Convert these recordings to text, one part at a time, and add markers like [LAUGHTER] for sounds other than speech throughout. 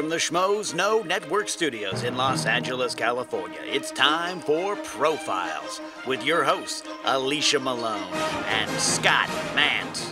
From the Schmoes Know Network Studios in Los Angeles, California, it's time for Profiles with your hosts, Alicia Malone and Scott Mantz.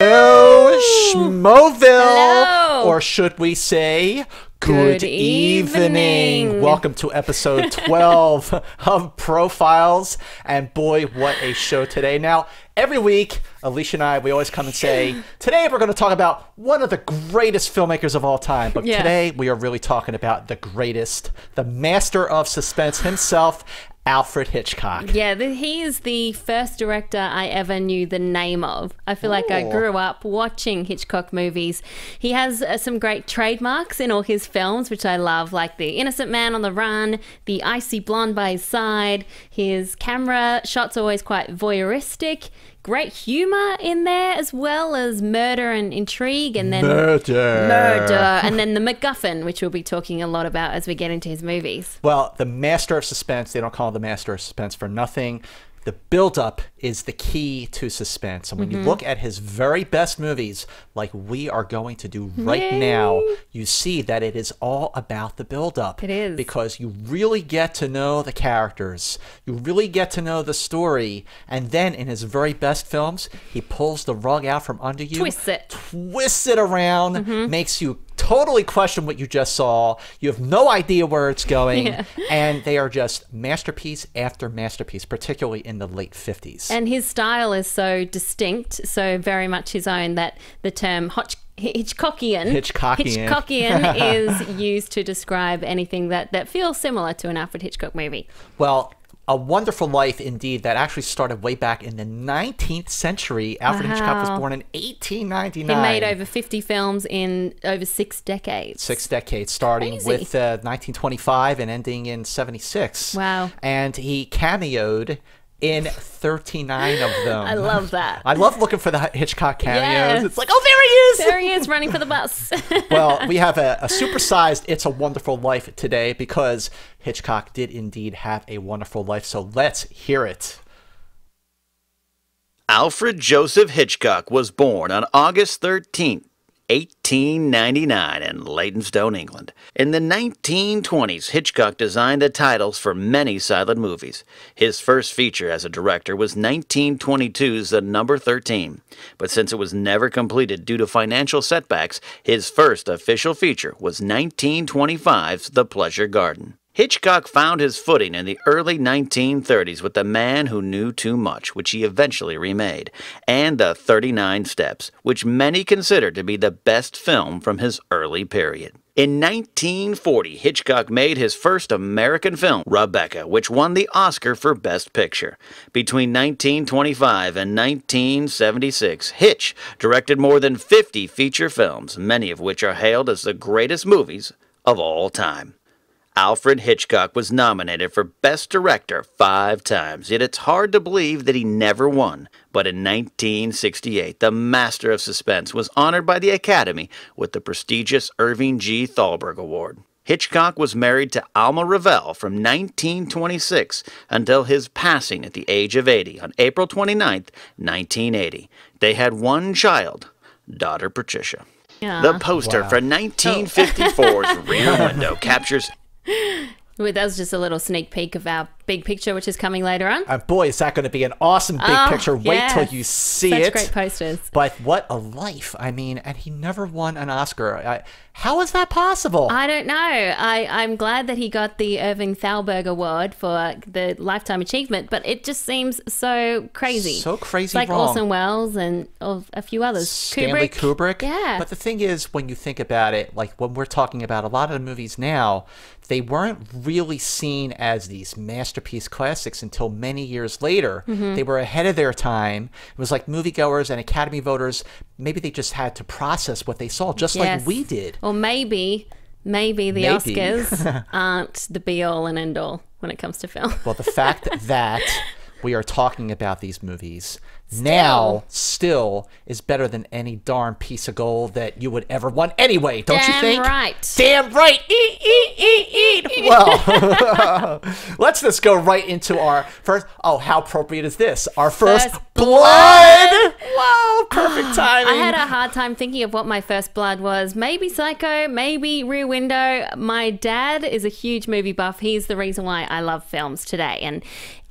Hello, Schmoville! Hello. Or should we say, good, Good evening. evening. Welcome to episode [LAUGHS] 12 of Profiles. And boy, what a show today. Now, every week, Alicia and I, we always come and say, today we're going to talk about one of the greatest filmmakers of all time. But Yeah. today we are really talking about the greatest, the master of suspense himself, Alfred Hitchcock. Yeah, the, he is the first director I ever knew the name of. I feel like I grew up watching Hitchcock movies. He has uh, some great trademarks in all his films, which I love, like The Innocent Man on the Run, The Icy Blonde by His Side. His camera shots are always quite voyeuristic. Great humor in there, as well as murder and intrigue, and then Murder. murder, and then the MacGuffin, which we'll be talking a lot about as we get into his movies. Well, the master of suspense, they don't call him the master of suspense for nothing. The build-up is the key to suspense. And when Mm-hmm. you look at his very best movies, like we are going to do right Yay. now, you see that it is all about the build-up. It is. Because you really get to know the characters. You really get to know the story. And then in his very best films, he pulls the rug out from under you. Twists it. Twists it around, Mm-hmm. makes you totally question what you just saw. You have no idea where it's going. Yeah. [LAUGHS] And they are just masterpiece after masterpiece, particularly in the late 50s. And his style is so distinct, so very much his own, that the term Hotch- Hitchcockian, Hitchcockian. Hitchcockian [LAUGHS] is used to describe anything that, that feels similar to an Alfred Hitchcock movie. well, a wonderful life indeed that actually started way back in the 19th century. Alfred Hitchcock was born in 1899. He made over 50 films in over six decades. six decades, starting Crazy. with uh, 1925 and ending in 76. Wow. And he cameoed in 39 of them. I love that. I love looking for the Hitchcock cameos. Yes. It's like, oh, there he is. there he is running for the bus. [LAUGHS] well, we have a, a supersized It's a Wonderful Life today because Hitchcock did indeed have a wonderful life. So let's hear it. Alfred Joseph Hitchcock was born on August 13, 1899, in Leytonstone, England. In the 1920s, Hitchcock designed the titles for many silent movies. His first feature as a director was 1922's The Number 13, but since it was never completed due to financial setbacks, his first official feature was 1925's The Pleasure Garden. Hitchcock found his footing in the early 1930s with The Man Who Knew Too Much, which he eventually remade, and The 39 Steps, which many consider to be the best film from his early period. In 1940, Hitchcock made his first American film, Rebecca, which won the Oscar for Best Picture. Between 1925 and 1976, Hitch directed more than 50 feature films, many of which are hailed as the greatest movies of all time. Alfred Hitchcock was nominated for Best Director five times, yet it's hard to believe that he never won. But in 1968, the master of suspense was honored by the Academy with the prestigious Irving G. Thalberg Award. Hitchcock was married to Alma Revelle from 1926 until his passing at the age of 80 on April 29, 1980. They had one child, daughter Patricia. Yeah. The poster for 1954's [LAUGHS] Rear Window captures [LAUGHS] Well, that was just a little sneak peek of our big picture, which is coming later on. And boy, is that going to be an awesome big Oh, picture. Wait yes. till you see Such it. great posters. But what a life. I mean, and he never won an Oscar. I, how is that possible? I don't know. I, I'm glad that he got the Irving Thalberg Award for the Lifetime Achievement, but it just seems so crazy. So crazy like wrong. Orson Welles and a few others. Stanley Kubrick. Yeah. But the thing is, when you think about it, like when we're talking about a lot of the movies now, they weren't really seen as these masterpiece classics until many years later. Mm-hmm. They were ahead of their time. It was like moviegoers and Academy voters, maybe they just had to process what they saw, just Yes. like we did. Or maybe, maybe the Maybe. Oscars [LAUGHS] aren't the be all and end all when it comes to film. Well, the fact [LAUGHS] that we are talking about these movies, now still is better than any darn piece of gold that you would ever want anyway, don't you Damn think? right. Damn right. Eat, eat, eat, eat. [LAUGHS] Well, [LAUGHS] let's just go right into our first. Oh, how appropriate is this? Our first, First blood. blood. Whoa, perfect [SIGHS] timing. I had a hard time thinking of what my first blood was. Maybe Psycho, maybe Rear Window. My dad is a huge movie buff. He's the reason why I love films today. And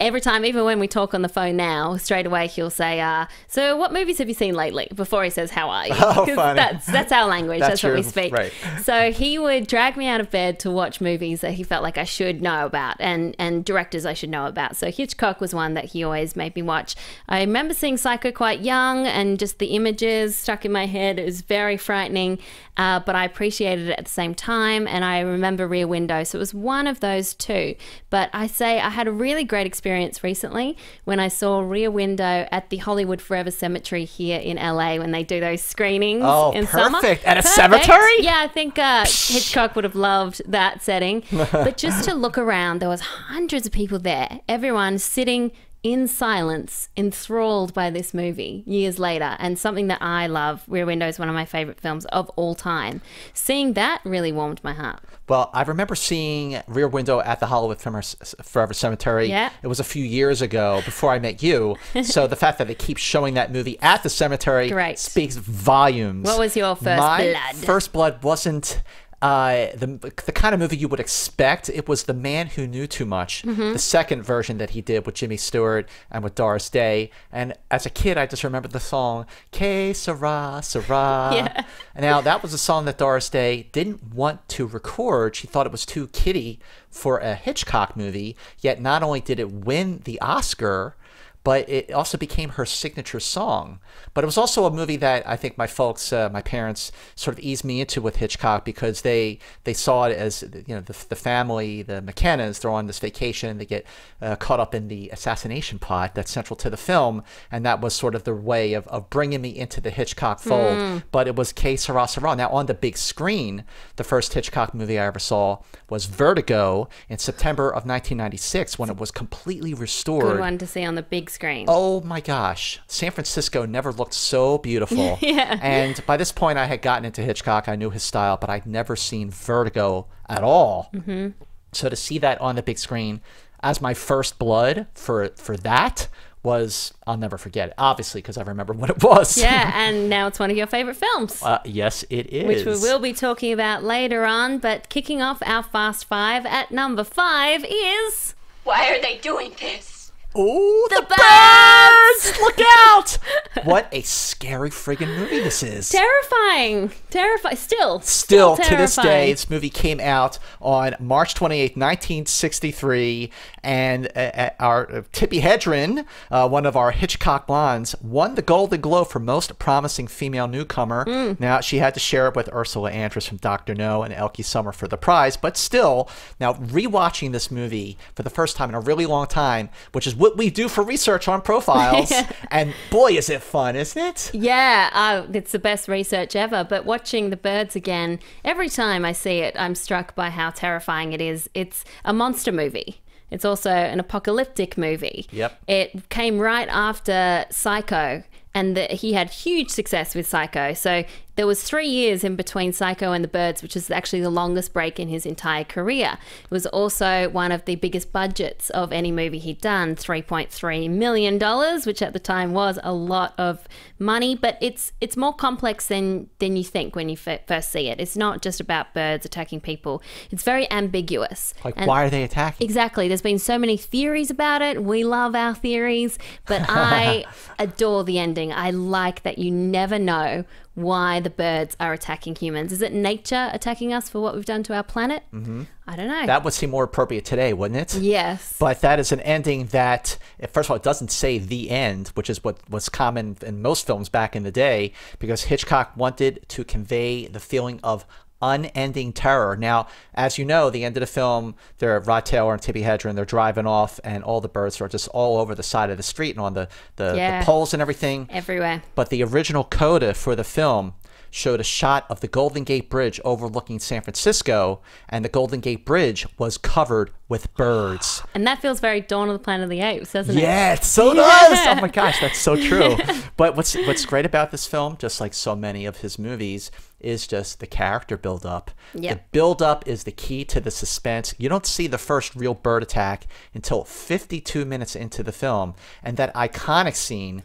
every time, even when we talk on the phone now, straight away he'll say, uh, "So, what movies have you seen lately?" Before he says, "How are you?" [LAUGHS] Oh, funny. That's that's our language. That's that's what we speak. right. So he would drag me out of bed to watch movies that he felt like I should know about and and directors I should know about. So Hitchcock was one that he always made me watch. I remember seeing Psycho quite young and just the images stuck in my head. It was very frightening, uh, but I appreciated it at the same time. And I remember Rear Window, so it was one of those two. But I say I had a really great experience recently when I saw Rear Window at the Hollywood Forever Cemetery here in LA when they do those screenings Oh, in summer. perfect. At a Perfect. cemetery? Yeah, I think uh, Hitchcock would have loved that setting. [LAUGHS] but just to look around, there was hundreds of people there. Everyone sitting in silence, enthralled by this movie years later, and something that I love. Rear Window is one of my favorite films of all time. Seeing that really warmed my heart. Well, I remember seeing Rear Window at the Hollywood Forever Forever Cemetery. Yeah. It was a few years ago before I met you. [LAUGHS] so the fact that they keep showing that movie at the cemetery Great. speaks volumes. What was your first My blood? First Blood wasn't uh, the the kind of movie you would expect. It was The Man Who Knew Too Much, Mm-hmm. the second version that he did with Jimmy Stewart and with Doris Day. And as a kid, I just remember the song "Que Sera Sera." Yeah. Now that was a song that Doris Day didn't want to record. She thought it was too kiddie for a Hitchcock movie. Yet not only did it win the Oscar, but it also became her signature song. But it was also a movie that I think my folks, uh, my parents, sort of eased me into with Hitchcock because they they saw it as you know the, the family, the McKennas, they're on this vacation, and they get uh, caught up in the assassination plot that's central to the film, and that was sort of their way of, of bringing me into the Hitchcock fold. But it was Que Sera Sera. Now on the big screen, the first Hitchcock movie I ever saw was Vertigo in September of 1996 when it was completely restored. Good one to see on the big screen. Oh my gosh, San Francisco never looked so beautiful. [LAUGHS] Yeah. And by this point, I had gotten into Hitchcock. I knew his style, but I'd never seen Vertigo at all. Mm-hmm. So to see that on the big screen as my first blood for for that was I'll never forget it. Obviously, because I remember what it was. Yeah, [LAUGHS] and now it's one of your favorite films. Uh, yes, it is. which we will be talking about later on. But kicking off our Fast Five at number five is. Why are they doing this? Ooh, the, The birds! [LAUGHS] Look out! [LAUGHS] what a scary friggin' movie this is. Terrifying. Terrifying. Still. Still, to this day, this movie came out on March 28, 1963, and uh, uh, our uh, Tippi Hedren, uh, one of our Hitchcock blondes, won the Golden Globe for Most Promising Female Newcomer. Mm. Now, she had to share it with Ursula Andress from Dr. No and Elke Sommer for the prize, but still, now rewatching this movie for the first time in a really long time, which is what we do for research on profiles, [LAUGHS] and boy, is it fun, isn't it? Yeah, uh, it's the best research ever. But watching the birds again, every time I see it, I'm struck by how terrifying it is. It's a monster movie. It's also an apocalyptic movie. Yep. It came right after Psycho, and the, he had huge success with Psycho. So there was three years in between Psycho and The Birds, which is actually the longest break in his entire career. It was also one of the biggest budgets of any movie he'd done, $3.3 million, which at the time was a lot of money, but it's it's more complex than, than you think when you f- first see it. It's not just about birds attacking people. It's very ambiguous. Like, And- why are they attacking? Exactly. There's been so many theories about it. We love our theories, but I [LAUGHS] adore the ending. I like that you never know why the birds are attacking humans. Is it nature attacking us for what we've done to our planet? Mm-hmm. I don't know. That would seem more appropriate today, wouldn't it? yes. But that is an ending that, first of all, it doesn't say the end, which is what was common in most films back in the day, because Hitchcock wanted to convey the feeling of unending terror. Now, as you know, the end of the film, they're Rod Taylor and Tippi Hedren, they're driving off, and all the birds are just all over the side of the street and on the, the, Yeah. the poles and everything. Everywhere. But the original coda for the film showed a shot of the Golden Gate Bridge overlooking San Francisco, and the Golden Gate Bridge was covered with birds. [SIGHS] And that feels very Dawn of the Planet of the Apes, doesn't it? Yeah, it so does. Oh my [LAUGHS] gosh, that's so true. but what's what's great about this film, just like so many of his movies, is just the character build up. Yep. The build up is the key to the suspense. You don't see the first real bird attack until 52 minutes into the film, and that iconic scene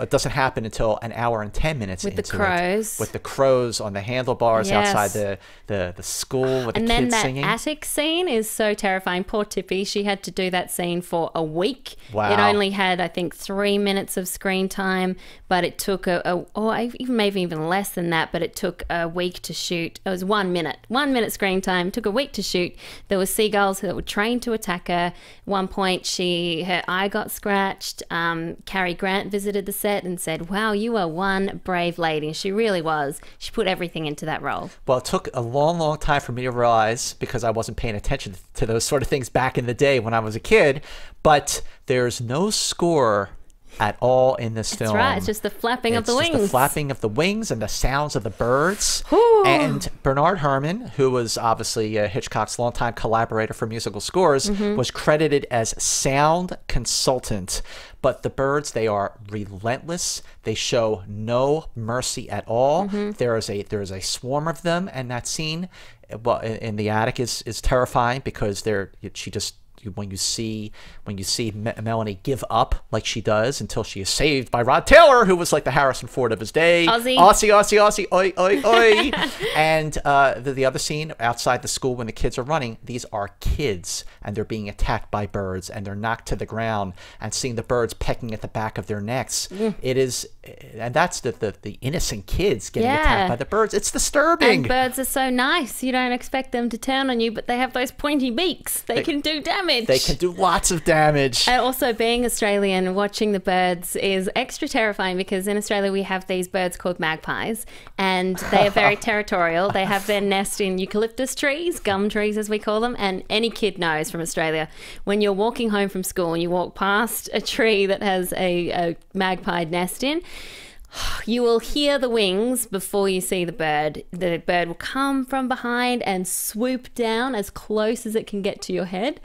it doesn't happen until an hour and 10 minutes With the crows. it. With the crows on the handlebars Yes. outside the, the, the school with And the then kids that singing. attic scene is so terrifying. Poor Tippi, she had to do that scene for a week. wow. It only had, I think, three minutes of screen time, but it took a, a or even maybe even less than that. But it took a week to shoot. It was one minute, one minute screen time. Took a week to shoot. There were seagulls that were trained to attack her. At one point, she her eye got scratched. Um, Cary Grant visited the set and said, "Wow, you are one brave lady." She really was. She put everything into that role. Well, it took a long, long time for me to realize because I wasn't paying attention to those sort of things back in the day when I was a kid. But there's no score at all in this film. That's right. It's just the flapping of It's the just wings. the flapping of the wings and the sounds of the birds. Whew. And Bernard Herrmann, who was obviously uh, Hitchcock's longtime collaborator for musical scores, Mm-hmm. was credited as sound consultant. But the birds, they are relentless. They show no mercy at all. Mm-hmm. There is a there is a swarm of them, and that scene, well, in, in the attic is is terrifying because they're she just you- when you see when you see Me- Melanie give up like she does until she is saved by Rod Taylor, who was like the Harrison Ford of his day. Aussie. Aussie, Aussie, Aussie, oi, oi, [LAUGHS] oi. and uh, the, the other scene outside the school when the kids are running, these are kids and they're being attacked by birds and they're knocked to the ground and seeing the birds pecking at the back of their necks. It is, and that's the, the, the innocent kids getting Yeah. attacked by the birds. It's disturbing. And birds are so nice. You don't expect them to turn on you, but they have those pointy beaks. They, can do damage. They can do lots of damage. And also, being Australian, watching the birds is extra terrifying because in Australia we have these birds called magpies, and they are very [LAUGHS] territorial. They have their nest in eucalyptus trees, gum trees as we call them. And any kid knows from Australia when you're walking home from school and you walk past a tree that has a, a magpie nest in. [SIGHS] You will hear the wings before you see the bird. The bird will come from behind and swoop down as close as it can get to your head.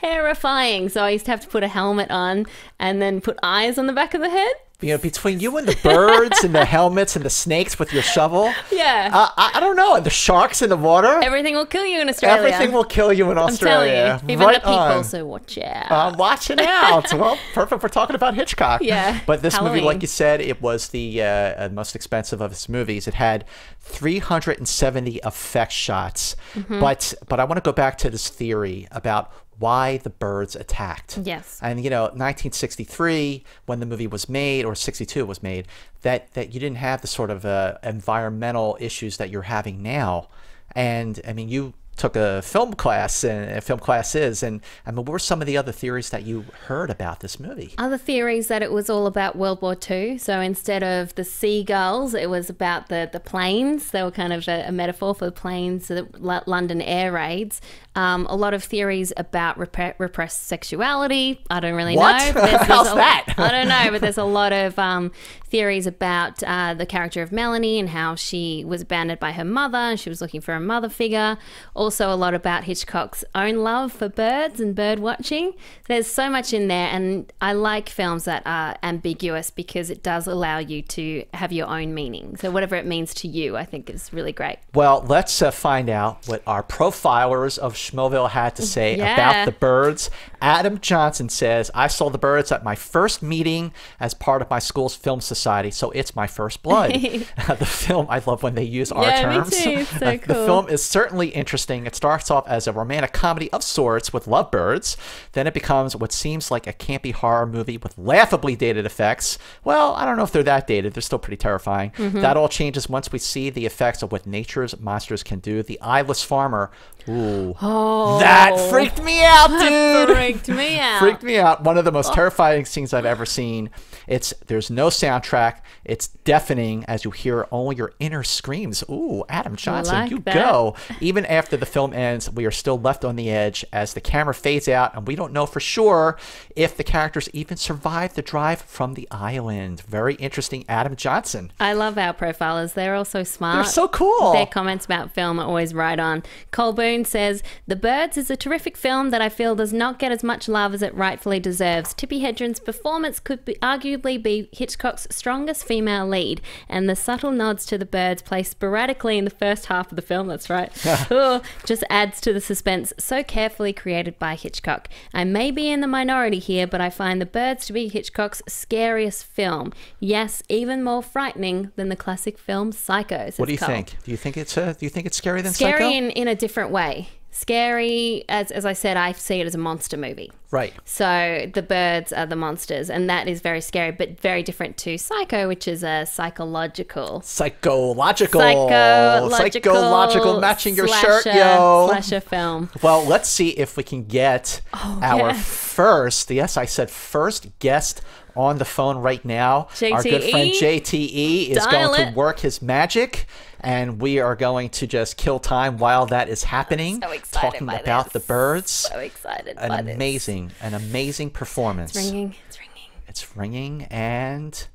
Terrifying. So I used to have to put a helmet on and then put eyes on the back of the head. you know, between you and the birds and the helmets and the snakes with your shovel. Yeah. Uh, I, I don't know. And the sharks in the water. Everything will kill you in Australia. Everything will kill you in I'm Australia. you. Even right the people, on. so watch out. I'm watching out. well, perfect for talking about Hitchcock. Yeah, But this movie, like you said, it was the uh, uh, most expensive of his movies. It had 370 effect shots. Mm-hmm. But but I want to go back to this theory about why the birds attacked. Yes. And you know, 1963, when the movie was made, or 62 was made, that that you didn't have the sort of uh, environmental issues that you're having now. And I mean, you took a film class and film classes, and I mean, what were some of the other theories that you heard about this movie? Other theories that it was all about World War II. So instead of the seagulls, it was about the, the planes. They were kind of a, a metaphor for the planes, the L- London air raids. Um, a lot of theories about repre- repressed sexuality. I don't really What? know. there's- [LAUGHS] there's How's a- that? I don't know, but there's a lot of um, theories about uh, the character of Melanie and how she was abandoned by her mother and she was looking for a mother figure. Also, a lot about Hitchcock's own love for birds and bird watching. There's so much in there, and I like films that are ambiguous because it does allow you to have your own meaning. So, whatever it means to you, I think is really great. Well, let's uh, find out what our profilers of Schmoville had to say Yeah. about the birds. Adam Johnson says, I saw the birds at my first meeting as part of my school's film society, so it's my first blood. [LAUGHS] [LAUGHS] the film, I love when they use our Yeah, terms. [LAUGHS] So The cool. film is certainly interesting. It starts off as a romantic comedy of sorts with lovebirds. Then it becomes what seems like a campy horror movie with laughably dated effects. Well, I don't know if they're that dated. They're still pretty terrifying. Mm-hmm. That all changes once we see the effects of what nature's monsters can do. The eyeless farmer. Ooh. Oh, That oh. freaked me out, [LAUGHS] dude. freaked me [LAUGHS] out. freaked me out. One of the most oh. terrifying scenes I've ever seen. It's there's no soundtrack. It's deafening as you hear only your inner screams. Ooh, Adam Johnson, like you that. go. Even after the film ends, we are still left on the edge as the camera fades out, and we don't know for sure if the characters even survive the drive from the island. Very interesting, Adam Johnson. I love our profilers. They're all so smart. They're so cool. Their comments about film are always right on. Cole Boone says, The Birds is a terrific film that I feel does not get as much love as it rightfully deserves. Tippi Hedren's performance could be, arguably be Hitchcock's strongest female lead, and the subtle nods to the birds placed sporadically in the first half of the film, that's right, Ugh, [LAUGHS] just adds to the suspense so carefully created by Hitchcock. I may be in the minority here, but I find The Birds to be Hitchcock's scariest film. Yes, even more frightening than the classic film Psycho. What do you Cole. think? Do you think it's uh, do you think it's scarier than Scary Psycho? in, in a different way. Scary, as, as I said, I see it as a monster movie. right. So the birds are the monsters, and that is very scary, but very different to Psycho, which is a psychological. Psychological. Psychological, Psychological matching your shirt, yo. Slasher film. Well, let's see if we can get Oh, our yes. first, yes, I said first guest on the phone right now. Our good friend JTE. JTE is Dial going it. to work his magic, and we are going to just kill time while that is happening. so excited talking about the birds. So excited An by this. amazing, an amazing performance. It's ringing. It's ringing. It's ringing, and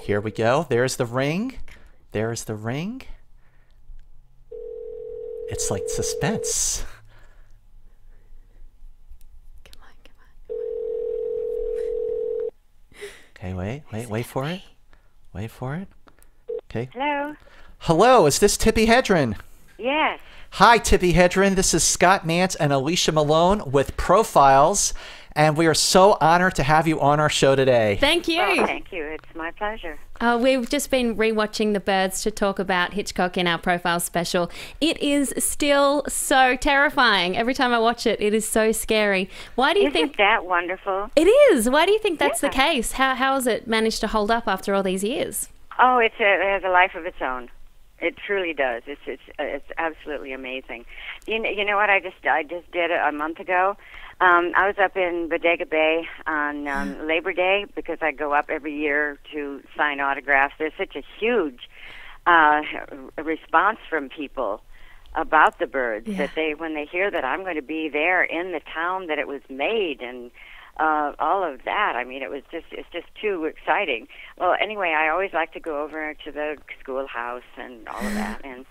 here we go. There's the ring. There's the ring. It's like suspense. Come on, come on, come on. Okay, wait, wait, wait for it. Wait for it. Okay. Hello. Hello, is this Tippi Hedren? Yes. Hi, Tippi Hedren. This is Scott Mantz and Alicia Malone with Profiles, and we are so honored to have you on our show today. Thank you. Oh, thank you. It's my pleasure. Uh, we've just been rewatching The Birds to talk about Hitchcock in our profile special. It is still so terrifying. Every time I watch it, it is so scary. Why do you Isn't think that wonderful? it is? Why do you think that's the case? How, how has it managed to hold up after all these years? Oh, it's a, it has a life of its own. It truly does. It's it's uh, it's absolutely amazing. You know, you know what I just I just did a, a month ago. Um, I was up in Bodega Bay on um, Labor Day because I go up every year to sign autographs. There's such a huge uh, response from people about the birds that they when they hear that I'm going to be there in the town that it was made and uh, all of that. I mean, it was just it's just too exciting. Well, anyway, I always like to go over to the schoolhouse and all of that, [GASPS] and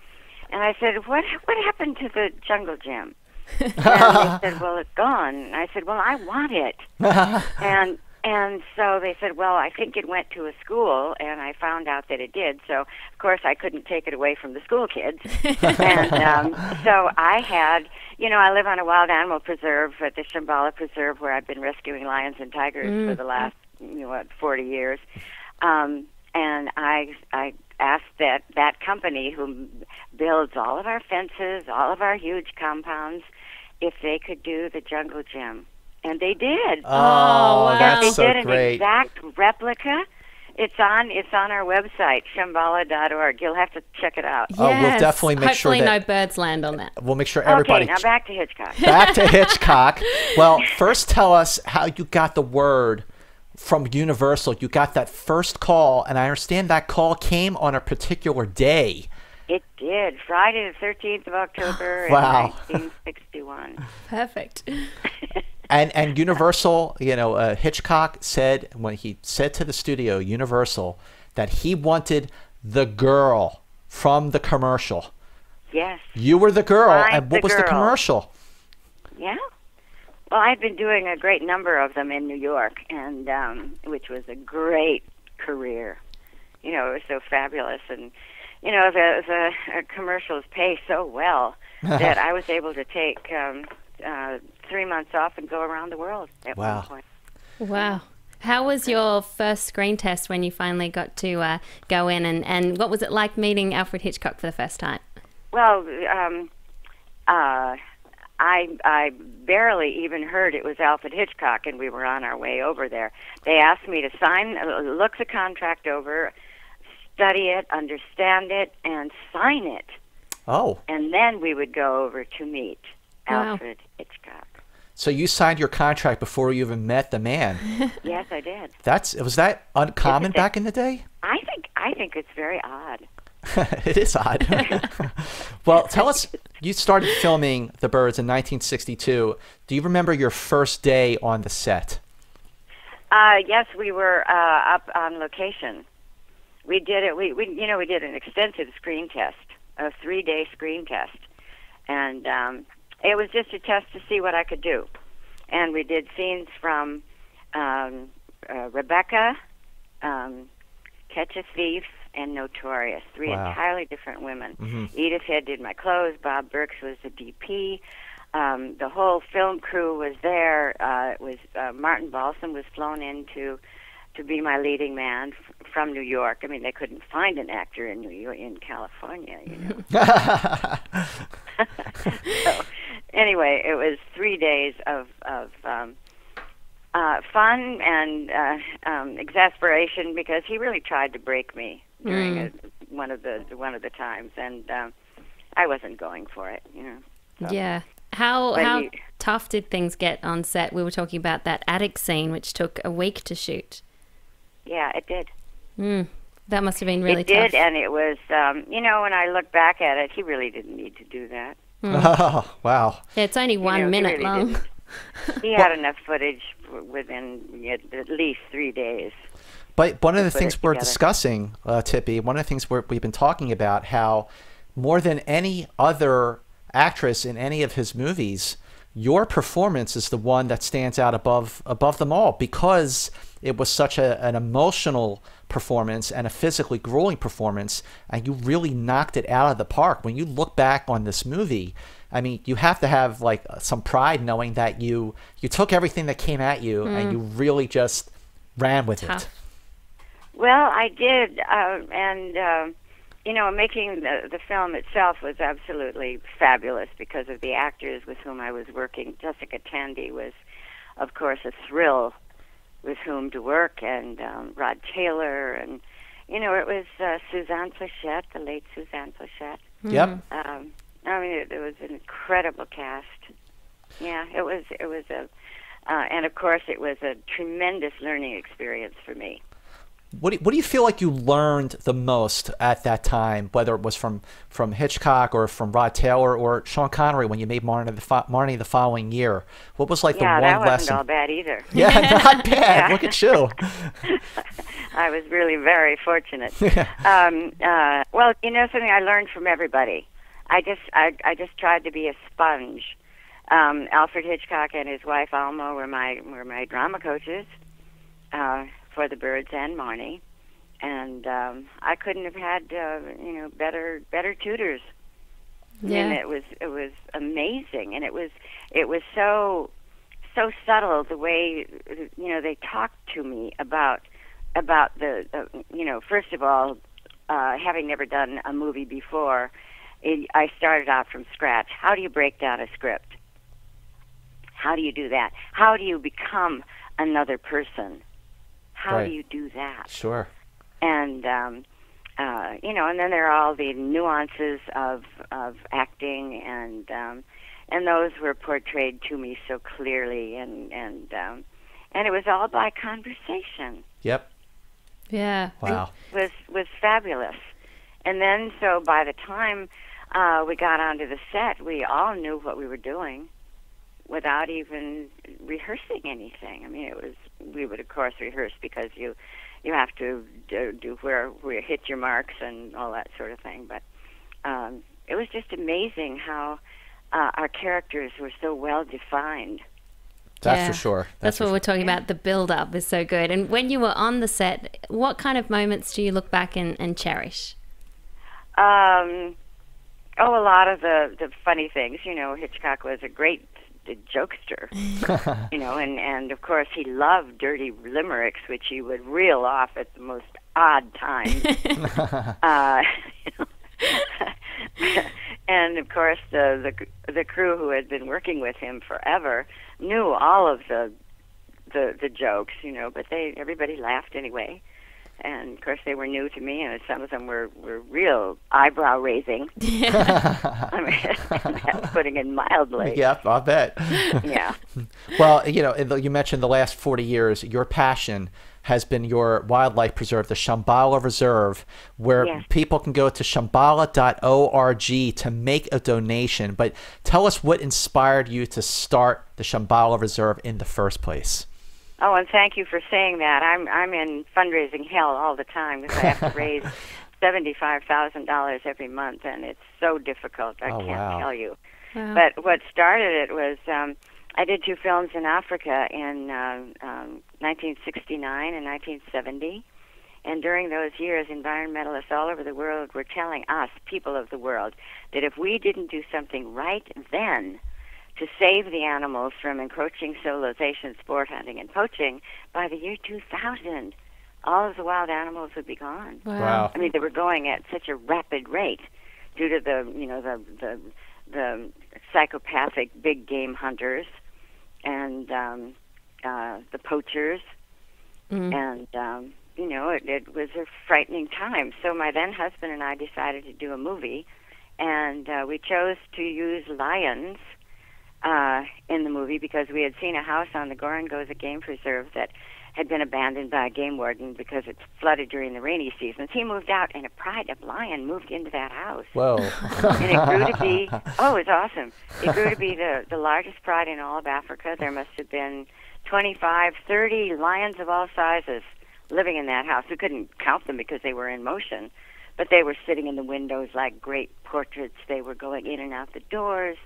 and I said, what what happened to the jungle gym? [LAUGHS] and they [LAUGHS] said, well, it's gone. And I said, well, I want it. [LAUGHS] and and so they said, well, I think it went to a school, and I found out that it did. So of course I couldn't take it away from the school kids, and um, so I had, you know, I live on a wild animal preserve at the Shambhala Preserve, where I've been rescuing lions and tigers for the last, you know, what, forty years. Um, and I I asked that that company who builds all of our fences, all of our huge compounds, if they could do the jungle gym, and they did. Oh, oh wow. that's they so did an great. exact replica. It's on it's on our website shambhala.org. You'll have to check it out. Oh, we'll definitely make sure Hopefully, that- no birds land on that. We'll make sure everybody. okay, now back to Hitchcock. [LAUGHS] back to Hitchcock. [LAUGHS] Well, first tell us how you got the word from Universal. You got that first call, and I understand that call came on a particular day. It did. Friday the 13th of October [SIGHS] Wow. in 1961. Perfect. [LAUGHS] And and Universal, you know, uh, Hitchcock said when he said to the studio, Universal, that he wanted the girl from the commercial. Yes. You were the girl, I'm and what the was the girl. commercial? Yeah. Well, I've been doing a great number of them in New York, and um, which was a great career. You know, it was so fabulous, and you know, the the uh, commercials pay so well [LAUGHS] that I was able to take um, uh, three months off and go around the world at Wow. one point. Wow. How was your first screen test when you finally got to uh, go in, and, and what was it like meeting Alfred Hitchcock for the first time? Well, um, uh, I I barely even heard it was Alfred Hitchcock, and we were on our way over there. They asked me to sign, uh, look the contract over, study it, understand it, and sign it, Oh, and then we would go over to meet Wow. Alfred Hitchcock. so you signed your contract before you even met the man. [LAUGHS] yes, I did. That's was that uncommon Isn't it? back in the day? I think I think it's very odd. [LAUGHS] it is odd. [LAUGHS] well, tell us, you started filming The Birds in 1962. Do you remember your first day on the set? Uh, yes, we were uh, up on location. We did it. We, we, you know, we did an extensive screen test, a three-day screen test, and um, it was just a test to see what I could do. And we did scenes from um, uh, Rebecca, um, Catch a Thief, and Notorious, three Wow. entirely different women. Edith Head did my clothes. Bob Burks was the DP. Um, the whole film crew was there. Uh, it was uh, Martin Balsam was flown in to to be my leading man f- from New York. I mean, they couldn't find an actor in New York, in California, you know. [LAUGHS] [LAUGHS] so, anyway, it was three days of of um, uh, fun and uh, um, exasperation because he really tried to break me during a, one of the one of the times, and um, I wasn't going for it, you know. So- Yeah. How how you- tough did things get on set? We were talking about that attic scene, which took a week to shoot. Yeah, it did. That must have been really it did, and it was, um, you know, when I look back at it, he really didn't need to do that. [LAUGHS] Oh, wow. Yeah, it's only one you know, he minute really long. didn't. [LAUGHS] He had enough footage within at at least three days. But one of the things we're together. discussing, uh, Tippi, one of the things we're, we've been talking about, how more than any other actress in any of his movies, your performance is the one that stands out above above them all because it was such a, an emotional performance and a physically grueling performance, and you really knocked it out of the park. When you look back on this movie, I mean, you have to have like some pride knowing that you you took everything that came at you and you really just ran with it. Well, I did, uh, and uh, you know, making the the film itself was absolutely fabulous because of the actors with whom I was working. Jessica Tandy was, of course, a thrill with whom to work, and um, Rod Taylor, and you know, it was uh, Suzanne Pleshette, the late Suzanne Pleshette. Yep. Um, I mean, it, it was an incredible cast. Yeah, it was. It was a, uh, and of course, it was a tremendous learning experience for me. What do, what do you feel like you learned the most at that time, whether it was from, from Hitchcock or from Rod Taylor or Sean Connery when you made Marnie the, fo- Marnie the following year? What was like yeah, the that one wasn't lesson? all bad either. [LAUGHS] Yeah, not bad. [LAUGHS] Look at you. [LAUGHS] I was really very fortunate. um, uh, well, you know something I learned from everybody. I just I, I just tried to be a sponge. Um, Alfred Hitchcock and his wife Alma were my were my drama coaches uh, for the Birds and Marnie, and um, I couldn't have had uh, you know better better tutors. Yeah. it was it was amazing, and it was it was so so subtle the way you know they talked to me about about the uh, you know first of all uh, having never done a movie before it, I started out from scratch. How do you break down a script? How do you do that? How do you become another person how Right. do you do that Sure. and um, uh, you know, and then there are all the nuances of of acting, and um, and those were portrayed to me so clearly, and and um, and it was all by conversation. Yep. Yeah. Wow. was was fabulous, and then so by the time uh, we got onto the set, we all knew what we were doing without even rehearsing anything. I mean, it was we would of course rehearse because you you have to do, do where where hit your marks and all that sort of thing. But um, it was just amazing how uh, our characters were so well defined. That's Yeah. for sure. That's, for what sure. we're talking about. The build up is so good. And when you were on the set, what kind of moments do you look back and, and cherish? Um, oh, a lot of the the funny things. You know, Hitchcock was a great uh, jokester. [LAUGHS] you know, and and of course he loved dirty limericks, which he would reel off at the most odd times. [LAUGHS] uh, [LAUGHS] and of course the the the crew who had been working with him forever knew all of the the the jokes, you know, but they everybody laughed anyway. And of course, they were new to me, and some of them were were real eyebrow raising. [LAUGHS] [LAUGHS] I mean, that's [LAUGHS] putting it mildly. Yep, I bet. Yeah. well, you know, you mentioned the last 40 years, your passion has been your wildlife preserve, the Shambhala Reserve, where Yes. people can go to shambhala.org to make a donation. But tell us what inspired you to start the Shambhala Reserve in the first place. Oh, and thank you for saying that. I'm I'm in fundraising hell all the time because I have to [LAUGHS] raise seventy-five thousand dollars every month, and it's so difficult. I Oh, can't wow. tell you. Wow. But what started it was um, I did two films in Africa in uh, um, 1969 and 1970. And during those years, environmentalists all over the world were telling us, people of the world, that if we didn't do something right then to save the animals from encroaching civilization, sport hunting, and poaching, by the year 2000, all of the wild animals would be gone. Wow. I mean, they were going at such a rapid rate due to the, you know, the the the psychopathic big game hunters and um, uh, the poachers, and um, you know, it, it was a frightening time. So my then husband and I decided to do a movie, and uh, we chose to use lions uh, in the movie because we had seen a house on the Gorongosa Game Preserve that had been abandoned by a game warden because it flooded during the rainy seasons. He moved out, and a pride of lion moved into that house. Whoa. and it grew to be [LAUGHS] oh it's awesome. It grew to be the the largest pride in all of africa. There must have been twenty five thirty lions of all sizes living in that house. We couldn't count them because they were in motion but they were sitting in the windows like great portraits. They were going in and out the doors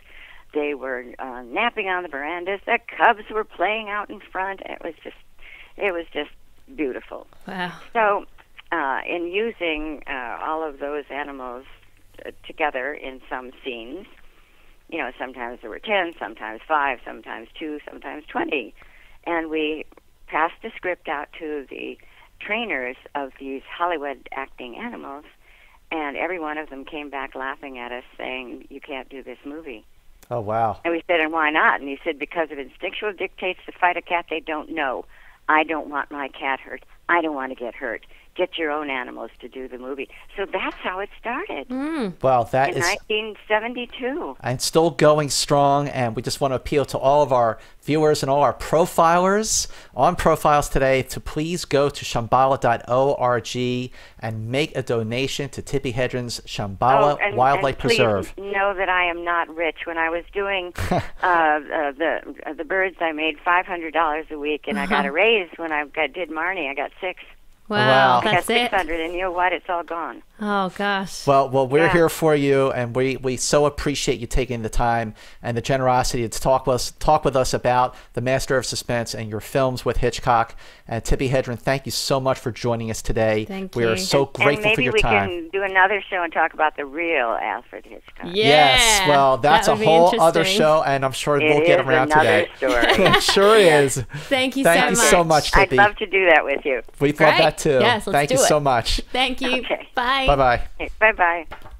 they were uh, napping on the verandas the cubs were playing out in front it was just it was just beautiful Wow. so, uh, in using uh, all of those animals uh, together in some scenes, you know, sometimes there were 10, sometimes 5, sometimes 2, sometimes 20. And we passed the script out to the trainers of these Hollywood acting animals, and every one of them came back laughing at us saying, You can't do this movie. Oh, wow. And we said, and why not? And he said, because of instinctual dictates to fight a cat they don't know. I don't want my cat hurt. I don't want to get hurt. Get your own animals to do the movie. So that's how it started Well, that in is 1972. and still going strong. And we just want to appeal to all of our viewers and all our profilers on profiles today to please go to shambhala.org and make a donation to Tippi Hedren's Shambhala Oh, and, Wildlife and please Preserve. know that I am not rich. When I was doing [LAUGHS] uh, uh, the uh, the birds, I made five hundred dollars a week, and I got a raise when I got, did Marnie. I got six. Wow. Wow. That's six it. hundred, and you know what? It's all gone. Oh gosh. Well, well, we're Yeah. here for you, and we, we so appreciate you taking the time and the generosity to talk with us talk with us about the Master of Suspense and your films with Hitchcock. And Tippi Hedren, thank you so much for joining us today. Thank we are so and grateful maybe for your time. Maybe we can do another show and talk about the real Alfred Hitchcock. Yeah. Yes, well, that's That a whole other show, and I'm sure It we'll get is around to another that. [LAUGHS] story. it sure [LAUGHS] is. Thank you Thank so you much. so much, I'd love to do that with you. We love Great. that too. Yes, let's Thank you it. so much. Thank you. Okay. Bye. Bye bye. Okay, bye bye.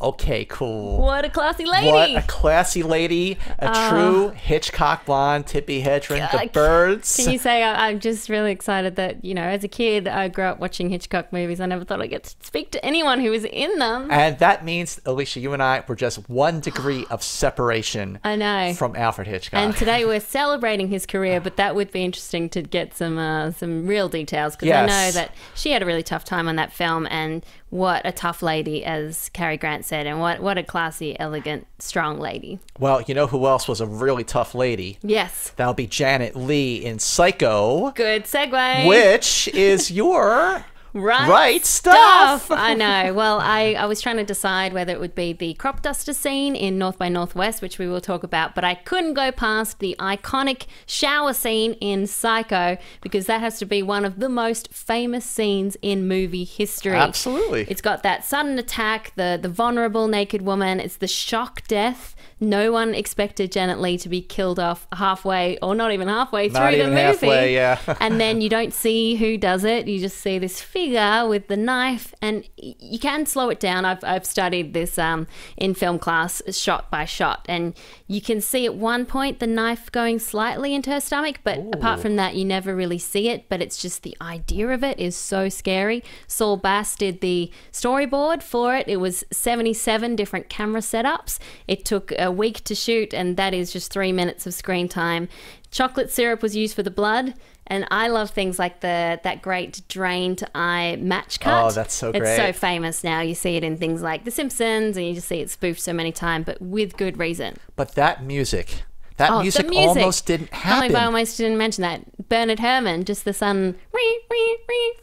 Okay, cool. What a classy lady. What a classy lady, a Uh, true Hitchcock blonde, Tippi Hedren, the birds. Can you say I, I'm just really excited that you know, as a kid, I grew up watching Hitchcock movies. I never thought I'd get to speak to anyone who was in them. And that means, Alicia, you and I were just one degree of separation [GASPS] I know. from Alfred Hitchcock. And today we're [LAUGHS] celebrating his career, but that would be interesting to get some uh, some real details because I know that she had a really tough time on that film, and what a tough lady, as Cary Grant said, and what what a classy, elegant, strong lady. well, you know who else was a really tough lady? Yes, That'll be Janet Leigh in Psycho, good segue. which is [LAUGHS] your Right, right stuff. I know. Well, I, I was trying to decide whether it would be the crop duster scene in North by Northwest, which we will talk about, but I couldn't go past the iconic shower scene in Psycho because that has to be one of the most famous scenes in movie history. Absolutely. It's got that sudden attack, the the vulnerable naked woman. It's the shock death. No one expected Janet Leigh to be killed off halfway, or not even halfway Not through even the movie. halfway, yeah. [LAUGHS] and then you don't see who does it. You just see this figure with the knife, and you can slow it down. I've, I've studied this um, in film class, shot by shot, and you can see at one point the knife going slightly into her stomach, but apart from that, you never really see it. But it's just the idea of it is so scary. Saul Bass did the storyboard for it. It was 77 different camera setups. It took a week to shoot, and that is just three minutes of screen time. chocolate syrup was used for the blood. And I love things like the that great drained to eye match oh, cut. Oh, that's so great! It's so famous now. You see it in things like The Simpsons, and you just see it spoofed so many times, but with good reason. But that music, that Oh, music, music. almost didn't happen. I almost didn't mention that. Bernard Herrmann, just the sun.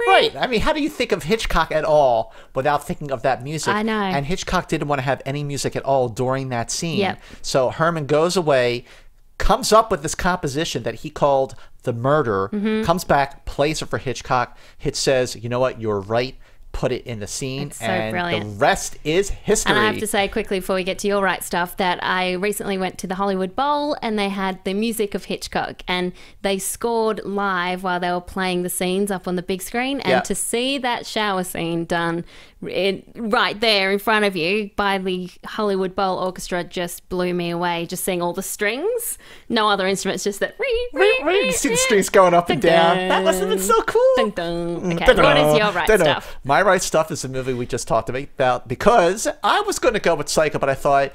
Right. I mean, how do you think of Hitchcock at all without thinking of that music? I know. And Hitchcock didn't want to have any music at all during that scene. Yep. So Herrmann goes away, comes up with this composition that he called The Murder, Mm-hmm. comes back, plays it for Hitchcock. Hitch says, you know what, you're right. Put it in the scene, It's so and the rest is history. And I have to say quickly before we get to your right stuff that I recently went to the Hollywood Bowl and they had the music of Hitchcock and they scored live while they were playing the scenes up on the big screen. And Yeah. to see that shower scene done it, right there in front of you by the Hollywood Bowl Orchestra just blew me away. Just seeing all the strings, no other instruments, just that. you see the strings going up and down. That must have been so cool. Dun, dun. Okay, what is your right stuff? My right stuff is the movie we just talked about because I was going to go with Psycho, but I thought,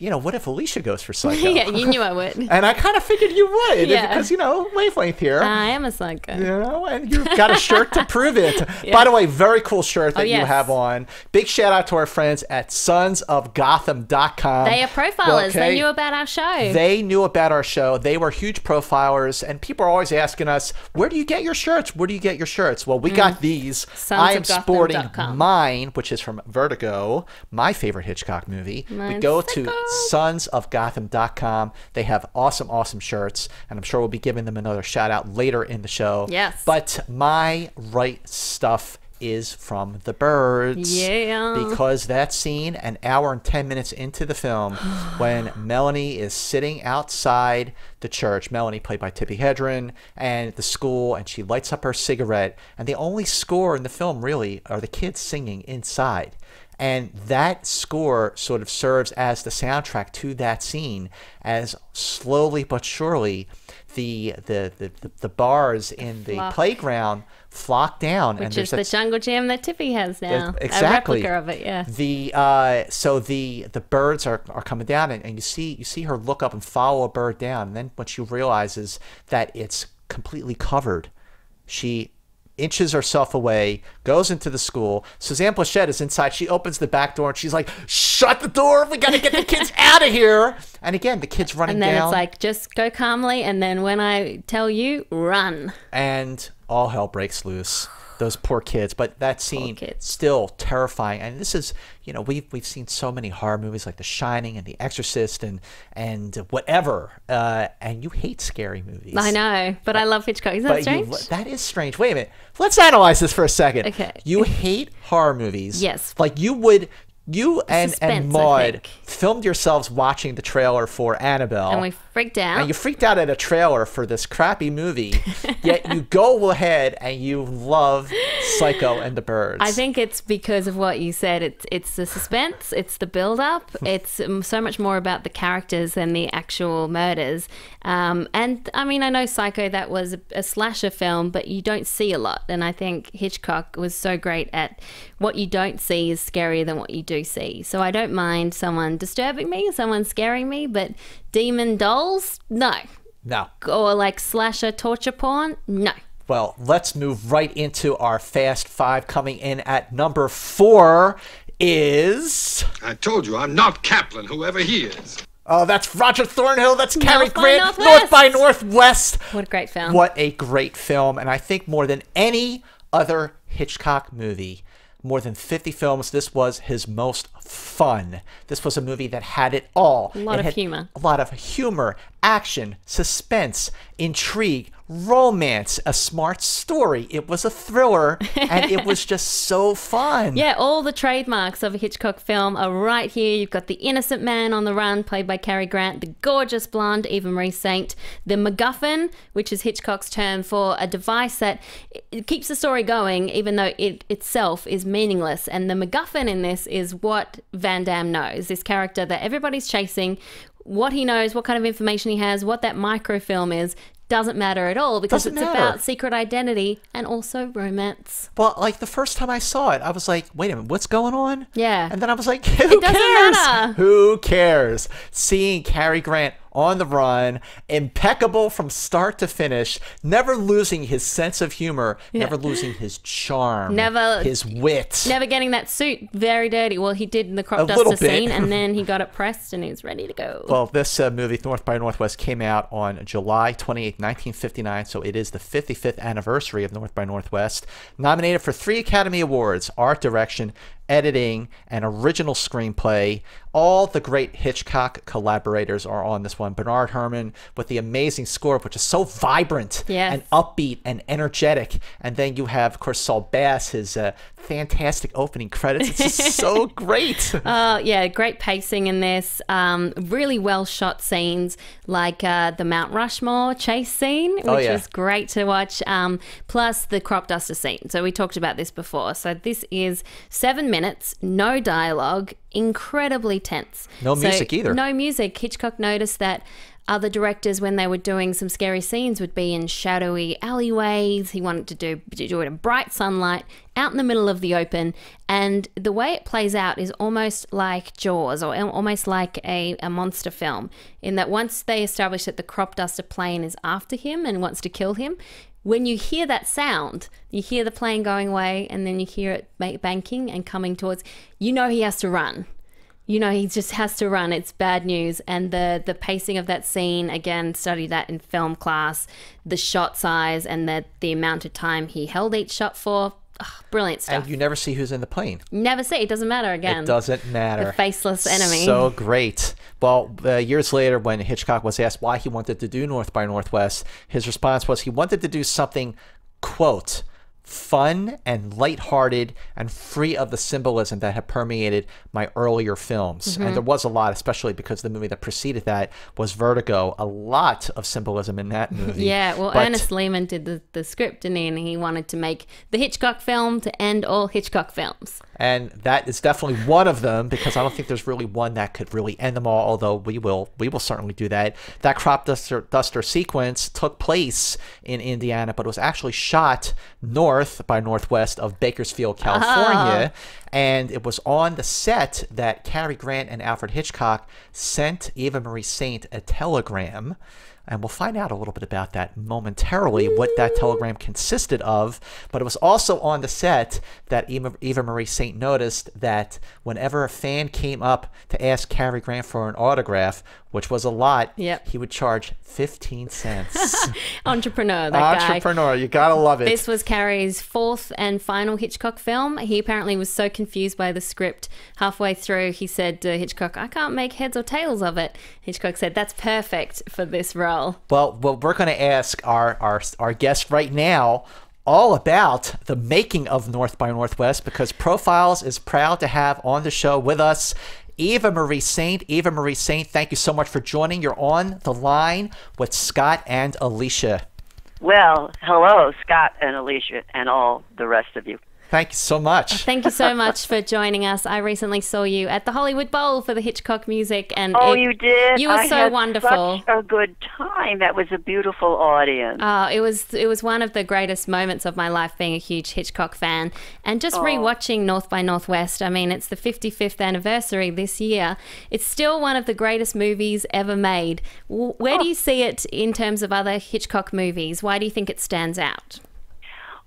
you know, what if Alicia goes for [LAUGHS] Psycho? yeah, you knew I would. [LAUGHS] And I kind of figured you would Yeah. because you know wavelength here. I am a psycho. you know, and you've got a shirt to prove it. [LAUGHS] By the way, very cool shirt oh, that Oh, you have on. Big shout out to our friends at sonsofgotham.com. They are profilers. Okay? They knew about our show. They knew about our show. They were huge profilers, and people are always asking us, "Where do you get your shirts? Where do you get your shirts?" Well, we got mm. these. Sons I am sporting mine, which is from Vertigo, my favorite Hitchcock movie. we Mine's go to Psycho. sonsofgotham.com. They have awesome, awesome shirts, and I'm sure we'll be giving them another shout out later in the show. Yes. But my right stuff is from the birds. Yeah. Because that scene, an hour and 10 minutes into the film, [SIGHS] when Melanie is sitting outside the church, Melanie, played by Tippi Hedren, and the school, and she lights up her cigarette, and the only score in the film, really, are the kids singing inside. And that score sort of serves as the soundtrack to that scene, as slowly but surely the the, the, the, the bars in the Flock. playground flock down. and Which there's is the that jungle gym that Tippi has now. exactly A replica of it, yeah. the uh so the the birds are, are coming down and, and you see you see her look up and follow a bird down and then what she realizes that it's completely covered she inches herself away goes into the school. Suzanne Pleshette is inside. She opens the back door and she's like shut the door. We gotta get the kids [LAUGHS] out of here. And again the kids running And then down. it's like, just go calmly, and then when I tell you, run. and all hell breaks loose. Those poor kids, but that scene still terrifying. And this is, you know, we've we've seen so many horror movies like The Shining and The Exorcist and and whatever. Uh, and you hate scary movies. I know, but I love Hitchcock. Isn't that strange? you, that is strange. Wait a minute. Let's analyze this for a second. Okay. You hate horror movies. Yes. Like you would. You and and suspense, Maud filmed yourselves watching the trailer for Annabelle. and we freaked out. And you freaked out at a trailer for this crappy movie, [LAUGHS] yet you go ahead and you love Psycho and the Birds. I think it's because of what you said. It's it's the suspense, it's the build up, [LAUGHS] it's so much more about the characters than the actual murders. Um, and I mean, I know Psycho that was a, a slasher film, but you don't see a lot. And I think Hitchcock was so great at what you don't see is scarier than what you do see. So I don't mind someone disturbing me, someone scaring me, but demon dolls, no. no. Or uh, like slasher torture porn, no. Well, let's move right into our Fast Five. Coming in at number four is. I told you I'm not Kaplan, whoever he is. Oh, that's Roger Thornhill. That's Cary North by Grant. Northwest. North by Northwest. What a great film. What a great film. And I think more than any other Hitchcock movie, more than 50 films, this was his most fun. This was a movie that had it all. A lot It of humor. A lot of humor, action, suspense, intrigue, romance, a smart story. It was a thriller, and it was [LAUGHS] just so fun. Yeah, all the trademarks of a Hitchcock film are right here. You've got the innocent man on the run, played by Cary Grant, the gorgeous blonde Eva Marie Saint, the MacGuffin, which is Hitchcock's term for a device that keeps the story going, even though it itself is meaningless. And the MacGuffin in this is what Vandamm knows. This character that everybody's chasing, what he knows, what kind of information he has, what that microfilm is. Doesn't matter at all because Doesn't it's matter. about secret identity and also romance. Well, like the first time I saw it, I was like, wait a minute, what's going on? Yeah. And then I was like, who doesn't cares? matter. Who cares? Seeing Cary Grant on the run, impeccable from start to finish, never losing his sense of humor, never losing his charm, Never- his wit. Never getting that suit very dirty. Well, he did in the crop A duster scene, and then he [LAUGHS] got it pressed, and he was ready to go. Well, this uh, movie, North by Northwest, came out on July 28, 1959, so it is the 55th anniversary of North by Northwest. Nominated for three Academy Awards art direction, editing, and original screenplay. All the great Hitchcock collaborators are on this one. Bernard Herrmann with the amazing score, which is so vibrant Yes. and upbeat and energetic. And then you have, of course, Saul Bass, his uh, fantastic opening credits. It's just so [LAUGHS] great. Oh, yeah, great pacing in this. Um, really well shot scenes like uh, the Mount Rushmore chase scene, which Oh, yeah. was great to watch. Um, plus the crop duster scene. So we talked about this before. So this is seven minutes, no dialogue, incredibly tense. No So, music either. No music. Hitchcock noticed that other directors, when they were doing some scary scenes, would be in shadowy alleyways. He wanted to do do it in bright sunlight, out in the middle of the open, and the way it plays out is almost like Jaws, or almost like a, a monster film. In that, once they establish that the crop duster plane is after him and wants to kill him, when you hear that sound, you hear the plane going away, and then you hear it ba- banking and coming towards. You know he has to run you know he just has to run it's bad news and the the pacing of that scene again study that in film class the shot size and the the amount of time he held each shot for Ugh, brilliant stuff and you never see who's in the plane. never see it doesn't matter again It doesn't matter. the faceless enemy So [LAUGHS] great. Well, uh, years later, when Hitchcock was asked why he wanted to do North by Northwest, his response was he wanted to do something, quote, fun and lighthearted and free of the symbolism that had permeated my earlier films. Mm-hmm. And there was a lot, especially because the movie that preceded that was Vertigo. A lot of symbolism in that movie. yeah well But- ernest lehman did the, the script didn't he and he wanted to make the hitchcock film to end all hitchcock films and that is definitely one of them because I don't think there's really one that could really end them all. Although we will, we will certainly do that. That crop duster, duster sequence took place in Indiana, but it was actually shot north by northwest of Bakersfield, California, uh-huh. and it was on the set that Cary Grant and Alfred Hitchcock sent Eva Marie Saint a telegram. And we'll find out a little bit about that momentarily, what that telegram consisted of. But it was also on the set that Eva, Marie Saint noticed that whenever a fan came up to ask Cary Grant for an autograph, which was a lot, Yep. he would charge 15 cents. [LAUGHS] entrepreneur that guy Entrepreneur, you gotta love it. This was Cary's fourth and final Hitchcock film. He apparently was so confused by the script. Halfway through, he said to Hitchcock, I can't make heads or tails of it. Hitchcock said, That's perfect for this role. Well, well, we're going to ask our, our our guest right now all about the making of North by Northwest because Profiles is proud to have on the show with us Eva Marie Saint. Eva Marie Saint, thank you so much for joining. You're on the line with Scott and Alicia. Well, hello, Scott and Alicia, and all the rest of you. Thank you so much. Oh, thank you so [LAUGHS] much for joining us. I recently saw you at the Hollywood Bowl for the Hitchcock music, and Oh, it- you did? You were I so had wonderful. Such a good time. That was a beautiful audience. Oh, it was it was one of the greatest moments of my life being a huge Hitchcock fan and just rewatching North by Northwest. I mean, it's the 55th anniversary this year. It's still one of the greatest movies ever made. W- Where do oh. you see it in terms of other Hitchcock movies? Why do you think it stands out?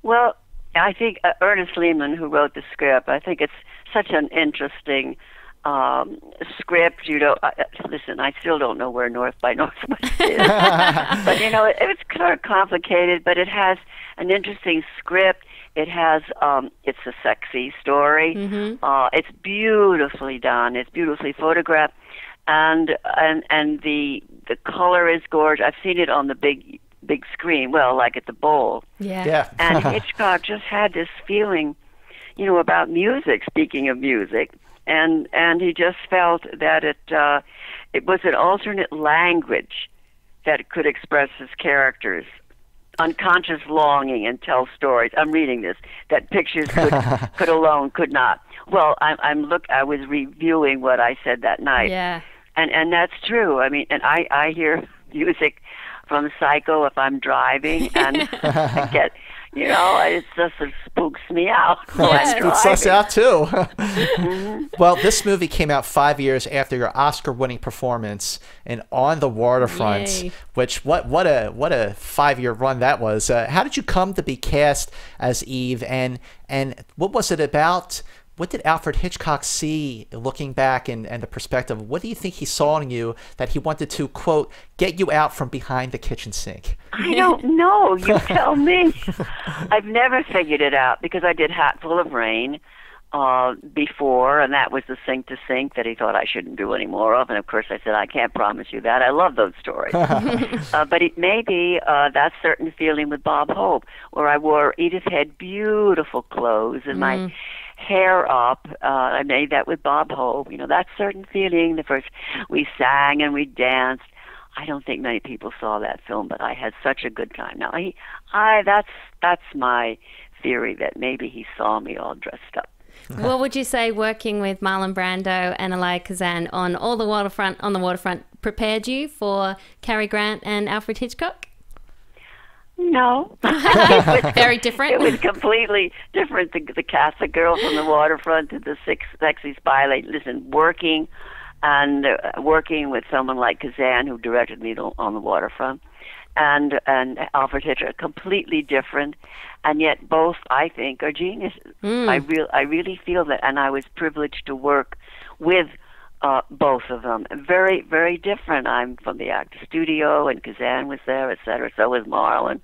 Well, I think uh, Ernest Lehman, who wrote the script, I think it's such an interesting um, script. You know, I, listen, I still don't know where North by Northwest is, [LAUGHS] but you know, it, it's kind of complicated, but it has an interesting script. It has, um, it's a sexy story. Uh, it's beautifully done. It's beautifully photographed, and and and the the color is gorgeous. I've seen it on the big big screen. Well, like at the bowl Yeah. and [LAUGHS] Hitchcock just had this feeling, you know, about music. Speaking of music, and and he just felt that it uh, it was an alternate language that could express his characters. Unconscious longing and tell stories. I'm reading this that pictures could [LAUGHS] could alone could not. Well, I'm I'm look. I was reviewing what I said that night Yeah. and and that's true. I mean, and I I hear [LAUGHS] music from Psycho if I'm driving and [LAUGHS] I get, you know, it just it spooks me out. [LAUGHS] while I'm Spooks us out too. [LAUGHS] well, this movie came out five years after your Oscar-winning performance in On the Waterfront, Yay. which what what a what a five-year run that was. Uh, how did you come to be cast as Eve, and and what was it about? What did Alfred Hitchcock see looking back and, and the perspective? What do you think he saw in you that he wanted to, quote, get you out from behind the kitchen sink? I don't [LAUGHS] know. You [LAUGHS] tell me. I've never figured it out because I did Hatful of Rain uh, before, and that was the sink to sink that he thought I shouldn't do any more of. And of course, I said I can't promise you that. I love those stories. [LAUGHS] uh, but it may be uh, that certain feeling with Bob Hope, where I wore Edith Head beautiful clothes and my hair up. Uh, I made that with Bob Hope. You know that certain feeling. The first we sang and we danced. I don't think many people saw that film, but I had such a good time. Now, I, I that's that's my theory that maybe he saw me all dressed up. [LAUGHS] what would you say working with Marlon Brando and Elia Kazan on all the waterfront on the waterfront prepared you for Cary Grant and Alfred Hitchcock? No, [LAUGHS] it was, Very different. It was completely different. The, the cast, the girl from the waterfront to the six sexy spy lady. Listen, working and uh, working with someone like Kazan, who directed me to, on the waterfront, and and Alfred Hitchcock, completely different, and yet both I think are geniuses. I real I really feel that, and I was privileged to work with uh, both of them. Very very different. I'm from the actor studio, and Kazan was there, et cetera. So was Marlon.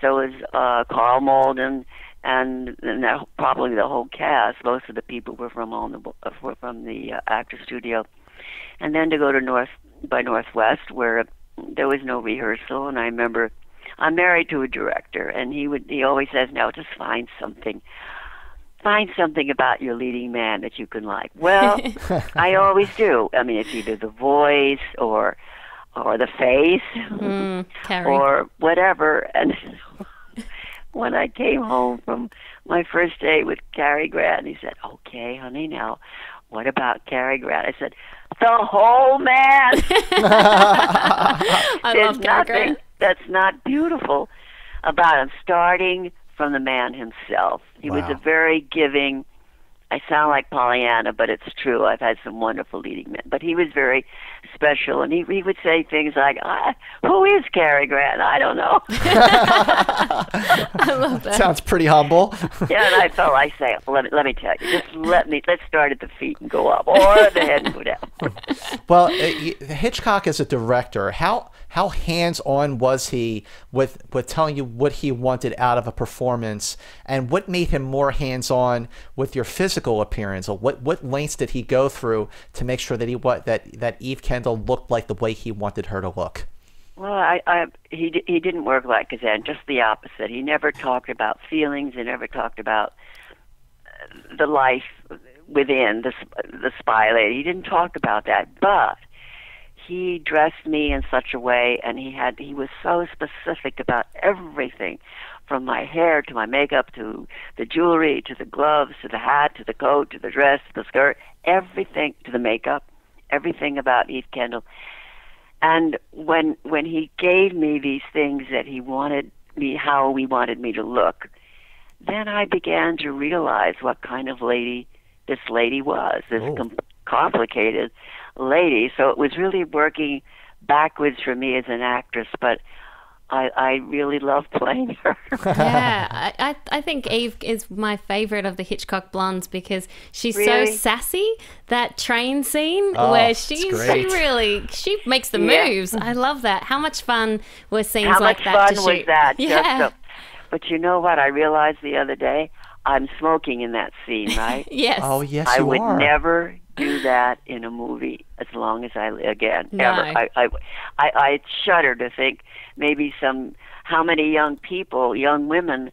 So was uh, Karl Malden. And, and that, probably the whole cast. Most of the people were from on the were from the uh, actor studio, and then to go to North by Northwest where there was no rehearsal. And I remember I'm married to a director, and he would he always says, "Now just find something, find something about your leading man that you can like." Well, [LAUGHS] I always do. I mean, it's either the voice or or the face [LAUGHS] Mm, or whatever. And [LAUGHS] when I came home from my first day with Cary Grant, he said, "Okay, honey, now." What about Cary Grant? I said, the whole man. I There's love Cary nothing Grant. that's not beautiful about him, starting from the man himself. He was a very giving. I sound like Pollyanna, but it's true. I've had some wonderful leading men, but he was very special, and he he would say things like, I, "Who is Cary Grant? I don't know." [LAUGHS] [LAUGHS] I love that. Sounds pretty humble. yeah, and I felt I say, let me let me tell you, just let me let's start at the feet and go up, or the head and go down. [LAUGHS] Well, uh, Hitchcock as a director, how how hands on was he with with telling you what he wanted out of a performance, and what made him more hands on with your physical appearance, or what what lengths did he go through to make sure that he what that that Eve Kendall looked like the way he wanted her to look? Well, I, I he he didn't work like Kazan, just the opposite. He never talked about feelings. He never talked about uh, the life within the the spy lady. He didn't talk about that, but he dressed me in such a way, and he had he was so specific about everything, from my hair to my makeup to the jewelry to the gloves to the hat to the coat to the dress to the skirt, everything to the makeup, everything about Eve Kendall and when when he gave me these things that he wanted me how he wanted me to look then i began to realize what kind of lady this lady was this Oh. com- complicated lady so it was really working backwards for me as an actress but i i really love playing her [LAUGHS] yeah, I, I, I think Eve is my favorite of the Hitchcock blondes because she's Really? so sassy. That train scene Oh, where it's she she [LAUGHS] really she makes the Yeah. moves. I love that. How much fun were scenes how like much that fun to was shoot? that [LAUGHS] Yeah. Just so- but you know what i realized the other day i'm smoking in that scene right yes. Oh yes, I you would are. never do that in a movie as long as I live again. No. Ever. I, I, I, I shudder to think maybe some how many young people, young women,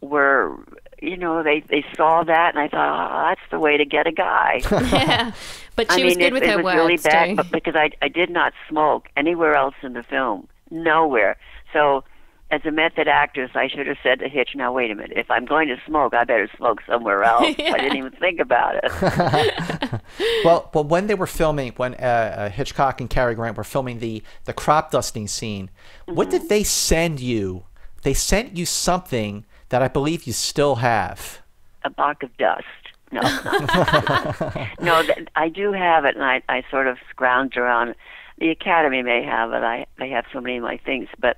were you know they they saw that and I thought oh, that's the way to get a guy. [LAUGHS] yeah. But she I was mean good it, with it her was words really bad too. but because I I did not smoke anywhere else in the film, nowhere. So as a method actress, I should have said to Hitch, "Now wait a minute. If I'm going to smoke, I better smoke somewhere [LAUGHS] else." I didn't even think about it. [LAUGHS] Well, but when they were filming, when uh, uh, Hitchcock and Cary Grant were filming the the crop dusting scene, what Mm-hmm. did they send you? They sent you something that I believe you still have. a block of dust. No, [LAUGHS] no, I do have it, and I, I sort of scrounged around. The Academy may have it. I, I have so many of my things, but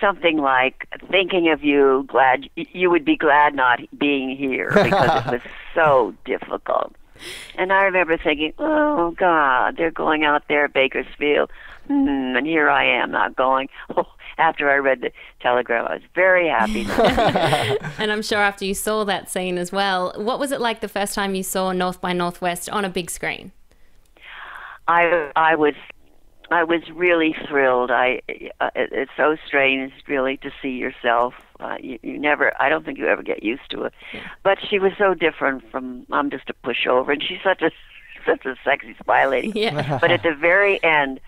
something like thinking of you, glad you would be glad not being here because it was [LAUGHS] so difficult. And I remember thinking, oh God, they're going out there at Bakersfield, hmm, and here I am not going. [LAUGHS] Oh, after I read the telegram, I was very happy. [LAUGHS] And I'm sure after you saw that scene as well, what was it like the first time you saw North by Northwest on a big screen? I I was I was really thrilled. I uh, it, it's so strange, really, to see yourself. Uh, you, you never. I don't think you ever get used to it. But she was so different from. I'm just a pushover, and she's such a [LAUGHS] such a sexy spy lady. Yeah. [LAUGHS] But at the very end,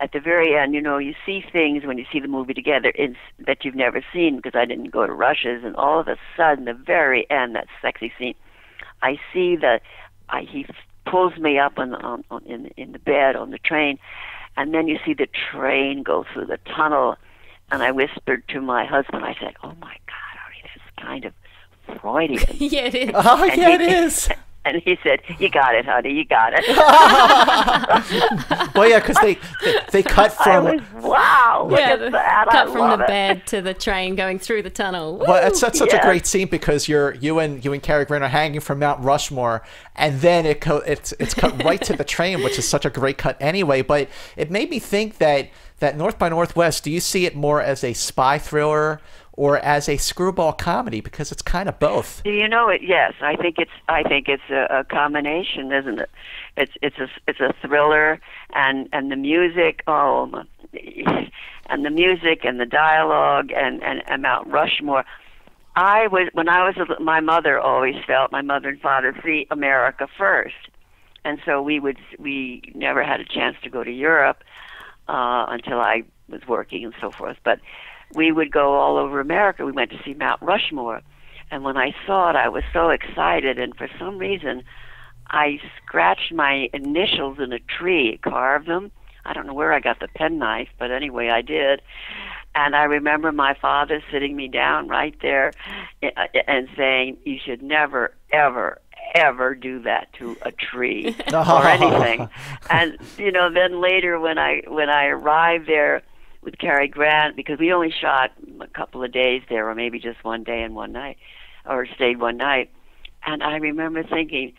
at the very end, you know, you see things when you see the movie together in, that you've never seen because I didn't go to rushes, and all of a sudden, the very end, that sexy scene, I see the, I, he pulls me up on, on, on in in the bed on the train, and then you see the train go through the tunnel, and I whispered to my husband, I said, "Oh my God, Ari, this is kind of Freudian." [LAUGHS] yeah, it is. [LAUGHS] Oh And yeah, it he- is. [LAUGHS] And he said, "You got it, honey. You got it." [LAUGHS] Well, yeah, because they, they they cut I from. was wow. Look Yeah, at the- that. cut I from the it. bed to the train going through the tunnel. Well, it's such, such a great scene because you're you and you and Cary Grant are hanging from Mount Rushmore, and then it co- it's it's cut right to the train, which is such a great cut anyway. But it made me think that that North by Northwest. Do you see it more as a spy thriller or as a screwball comedy? Because it's kind of both. Do you know it? Yes, I think it's. I think it's a, a combination, isn't it? It's it's a it's a thriller, and and the music. Oh, and the music and the dialogue and and, and Mount Rushmore. I was when I was a, my mother always felt my mother and father see America first, and so we would we never had a chance to go to Europe uh, until I was working and so forth. But we would go all over America. We went to see Mount Rushmore, and when I saw it, I was so excited. And for some reason, I scratched my initials in a tree, carved them. I don't know where I got the penknife, but anyway, I did. And I remember my father sitting me down right there uh, and saying, "You should never, ever, ever do that to a tree [LAUGHS] or anything." and you know, then later when I when I arrived there with Cary Grant, because we only shot a couple of days there, or maybe just one day and one night, or stayed one night, and I remember thinking,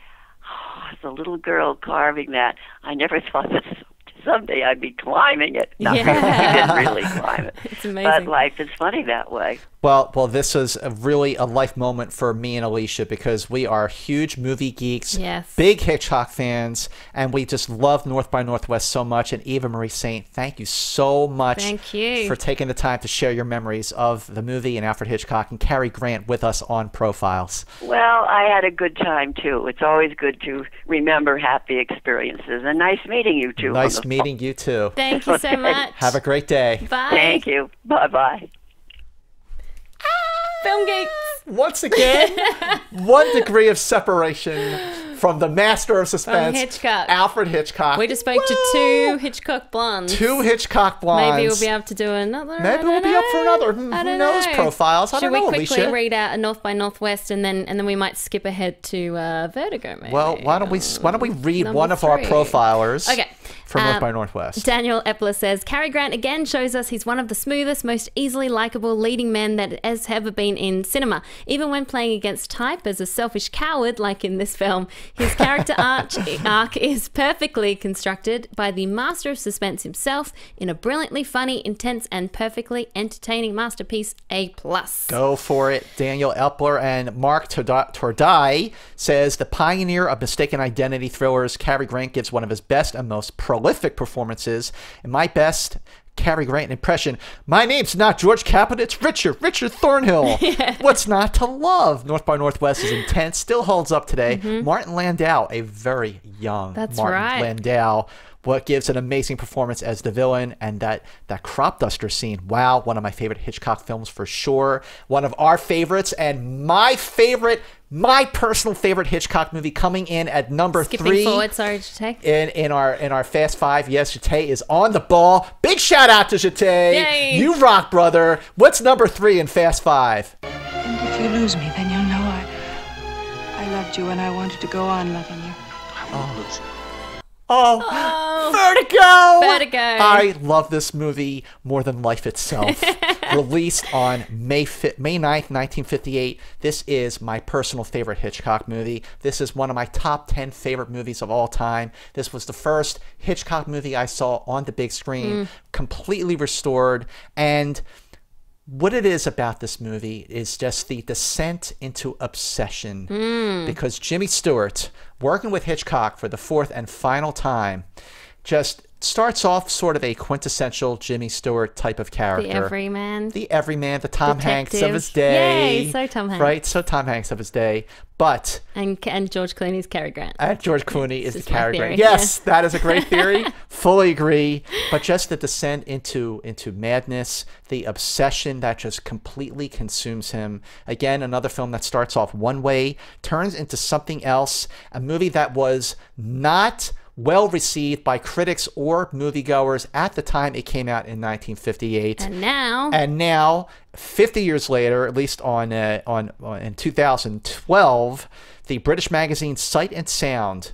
oh, as a little girl carving that, I never [LAUGHS] thought that someday I'd be climbing it. Not Yeah. [LAUGHS] really, I didn't really climb it. [LAUGHS] It's amazing. But life is funny that way. Well, well, this was a really a life moment for me and Alicia because we are huge movie geeks, Yes. big Hitchcock fans, and we just love North by Northwest so much. And Eva Marie Saint, thank you so much Thank you. for taking the time to share your memories of the movie and Alfred Hitchcock and Cary Grant with us on Profiles. Well, I had a good time too. It's always good to remember happy experiences. And nice meeting you too. Nice the meeting you too. Thank you so [LAUGHS] much. Have a great day. Bye. Thank you. Bye bye. Film geeks. Once again, [LAUGHS] one degree of separation from the master of suspense, Hitchcock. Alfred Hitchcock. We just spoke to two Hitchcock blondes. two Hitchcock blondes. Maybe we'll be able to do another. Maybe we'll don't be up for another. Who knows? know. Profiles. I Should we know, quickly Alicia. read out a North by Northwest and then and then we might skip ahead to uh, Vertigo? Maybe. Well, why don't we why don't we read Number one of our profilers? Okay. From North Um, by Northwest. Daniel Epler says Cary Grant again shows us he's one of the smoothest, most easily likable leading men that has ever been in cinema. Even when playing against type as a selfish coward, like in this film, his character [LAUGHS] arch, arc is perfectly constructed by the master of suspense himself in a brilliantly funny, intense, and perfectly entertaining masterpiece. A plus. Go for it. Daniel Epler and Mark Torda- Tordai says the pioneer of mistaken identity thrillers, Cary Grant gives one of his best and most prolific performances. And my best Cary Grant impression. My name's not George Caput, it's Richard, Richard Thornhill. [LAUGHS] What's not to love? North by Northwest is intense, still holds up today. Mm-hmm. Martin Landau, a very young. That's Martin right. Landau. What gives an amazing performance as the villain and that that crop duster scene wow one of my favorite hitchcock films for sure one of our favorites and my favorite my personal favorite hitchcock movie coming in at number Skipping three forward, sorry to take. in in our in our fast five yes Jate is on the ball big shout out to Jate Yay. you rock brother what's number three in fast five And if you lose me, then you'll know I. I loved you and I wanted to go on loving you. I won't Oh, Oh, oh vertigo! Vertigo. I love this movie more than life itself. [LAUGHS] Released on May fi- May 9th, 1958. This is my personal favorite Hitchcock movie. This is one of my top 10 favorite movies of all time. This was the first Hitchcock movie I saw on the big screen, mm. completely restored and what it is about this movie is just the descent into obsession mm. because Jimmy Stewart, working with Hitchcock for the fourth and final time, just starts off sort of a quintessential Jimmy Stewart type of character. The everyman. The everyman, the Tom Hanks of his day. Yay, so Tom Hanks. Right, so Tom Hanks of his day. But and and George Clooney's Cary Grant. uh, George Clooney is the is my character. theory, Yes, that is a great [LAUGHS] theory. Fully agree. But just the descent into into madness, the obsession that just completely consumes him. Again, another film that starts off one way, turns into something else. A movie that was not well received by critics or moviegoers at the time it came out in 1958. And now And now, 50 years later, at least on uh, on, on in 2012, the British magazine Sight and Sound,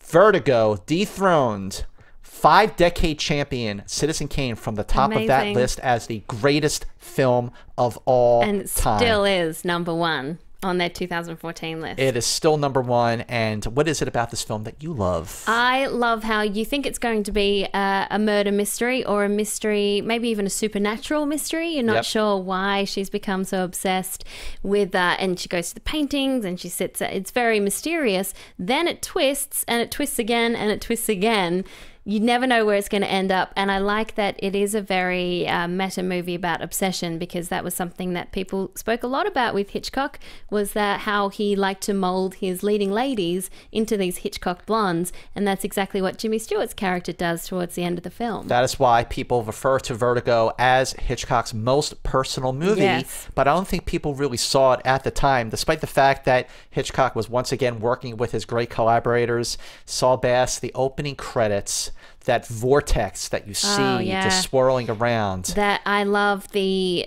Vertigo dethroned five-decade champion Citizen Kane from the top of that list as the greatest film of all and time. still is number one on their 2014 list. it is still number one. And what is it about this film that you love? I love how you think it's going to be a, a murder mystery or a mystery, maybe even a supernatural mystery. You're not Yep. sure why she's become so obsessed with, uh, and she goes to the paintings and she sits. It's very mysterious. Then it twists and it twists again and it twists again. You never know where it's going to end up, and I like that it is a very uh, meta movie about obsession because that was something that people spoke a lot about with Hitchcock. Was that how he liked to mold his leading ladies into these Hitchcock blondes, and that's exactly what Jimmy Stewart's character does towards the end of the film. That is why people refer to Vertigo as Hitchcock's most personal movie. Yes. But I don't think people really saw it at the time, despite the fact that Hitchcock was once again working with his great collaborators. Saul Bass, the opening credits, that vortex that you oh, see Oh, yeah. just swirling around. that I love the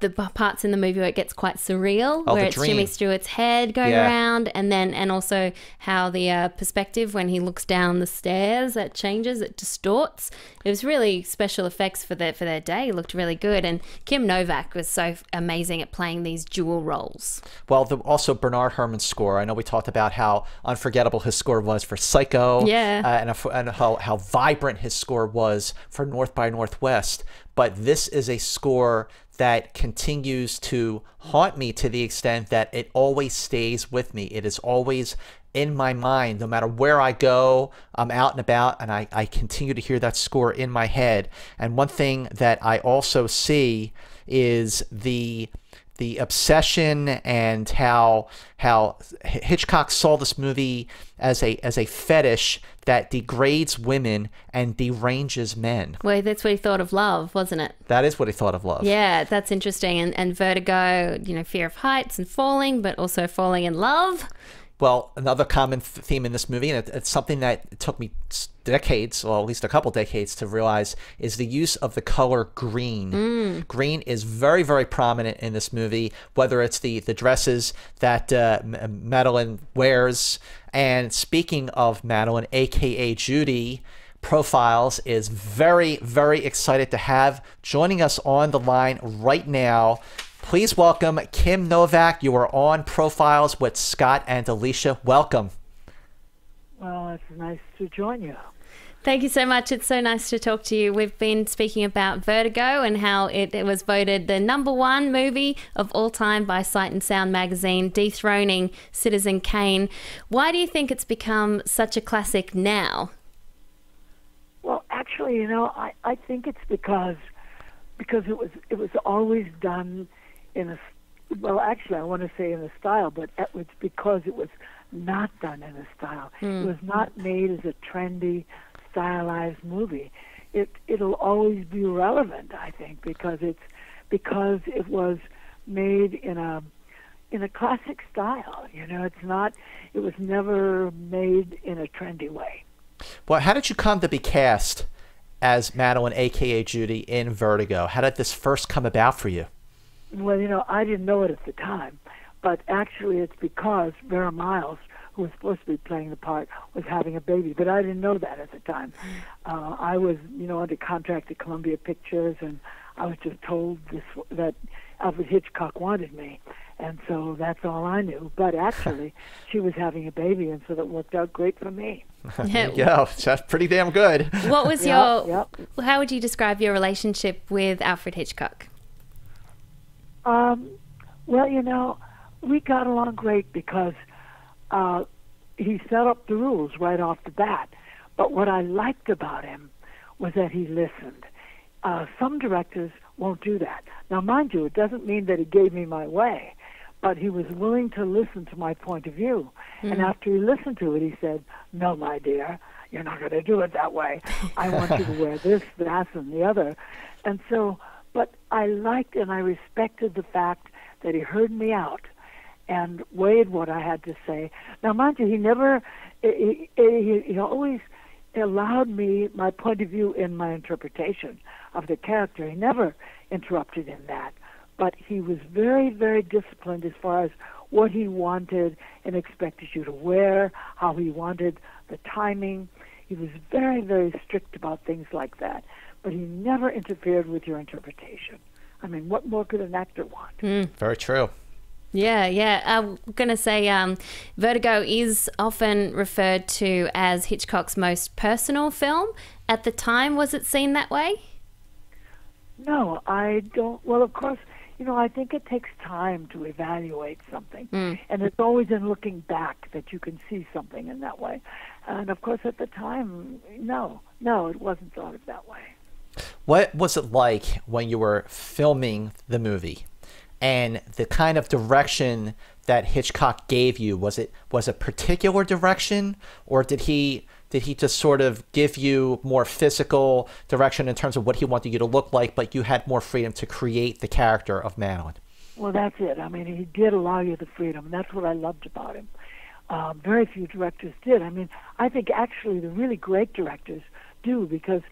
the parts in the movie where it gets quite surreal, Oh, where it's Jimmy. Stewart's head going Yeah. around, and then and also how the uh, perspective when he looks down the stairs that changes, it distorts. It was really special effects for their for their day. It looked really good, and Kim Novak was so amazing at playing these dual roles. Well, the, also Bernard Herrmann's score. I know we talked about how unforgettable his score was for Psycho, Yeah. uh, and, a- and how, how vibrant his score was for North by Northwest. But this is a score that continues to haunt me to the extent that it always stays with me. It is always in my mind, no matter where I go, I'm out and about, and I, I continue to hear that score in my head. And one thing that I also see is the the obsession and how how Hitchcock saw this movie as a as a fetish that degrades women and deranges men. Well, that's what he thought of love, wasn't it? That is what he thought of love. Yeah, that's interesting. And and vertigo, you know, fear of heights and falling, but also falling in love. Well, another common theme in this movie, and it, it's something that took me decades, or at least a couple decades, to realize, is the use of the color green. Green is very, very prominent in this movie, whether it's the, the dresses that uh, Madeleine wears. And speaking of Madeleine, aka Judy, Profiles is very, very excited to have joining us on the line right now. Please welcome Kim Novak. You are on Profiles with Scott and Alicia. Welcome. Well, it's nice to join you. Thank you so much. It's so nice to talk to you. We've been speaking about Vertigo and how it, it was voted the number one movie of all time by Sight and Sound magazine, dethroning Citizen Kane. Why do you think it's become such a classic now? Well, actually, you know, I, I think it's because because it was it was always done in a well, actually, I want to say in a style, but it was because it was not done in a style. It hmm. was not made as a trendy, stylized movie, it it'll always be relevant. I think because it's because it was made in a in a classic style. You know, it's not. It was never made in a trendy way. Well, how did you come to be cast as Madeleine, aka Judy, in Vertigo? How did this first come about for you? Well, you know, I didn't know it at the time, but actually, it's because Vera Miles, who was supposed to be playing the part, was having a baby. But I didn't know that at the time. Uh, I was, you know, under contract at Columbia Pictures, and I was just told this that Alfred Hitchcock wanted me, and so that's all I knew. But actually, [LAUGHS] she was having a baby, and so that worked out great for me. [LAUGHS] yeah, you go. That's pretty damn good. What was Yep, your? How would you describe your relationship with Alfred Hitchcock? Um, well, you know, we got along great because uh, he set up the rules right off the bat. But what I liked about him was that he listened. Uh, some directors won't do that. Now, mind you, it doesn't mean that he gave me my way, but he was willing to listen to my point of view. And Mm. after he listened to it, he said, No, my dear, you're not going to do it that way. I want you to [LAUGHS] wear this, that, and the other. And so, I liked and I respected the fact that he heard me out and weighed what I had to say. Now, mind you, he never, he, he, he always allowed me my point of view in my interpretation of the character. He never interrupted in that. But he was very, very disciplined as far as what he wanted and expected you to wear, how he wanted the timing. He was very, very strict about things like that. But he never interfered with your interpretation. I mean, what more could an actor want? Mm. Very true. Yeah, yeah. I'm gonna say um, Vertigo is often referred to as Hitchcock's most personal film. At the time, was it seen that way? No, I don't. Well, of course, you know, I think it takes time to evaluate something. Mm. And it's always in looking back that you can see something in that way. And of course, at the time, no, no, it wasn't thought of that way. What was it like when you were filming the movie, and the kind of direction that Hitchcock gave you? Was it was a particular direction, or did he did he just sort of give you more physical direction in terms of what he wanted you to look like, but you had more freedom to create the character of Madeleine? Well, that's it. I mean, he did allow you the freedom, and that's what I loved about him. Uh, very few directors did. I mean, I think actually the really great directors do because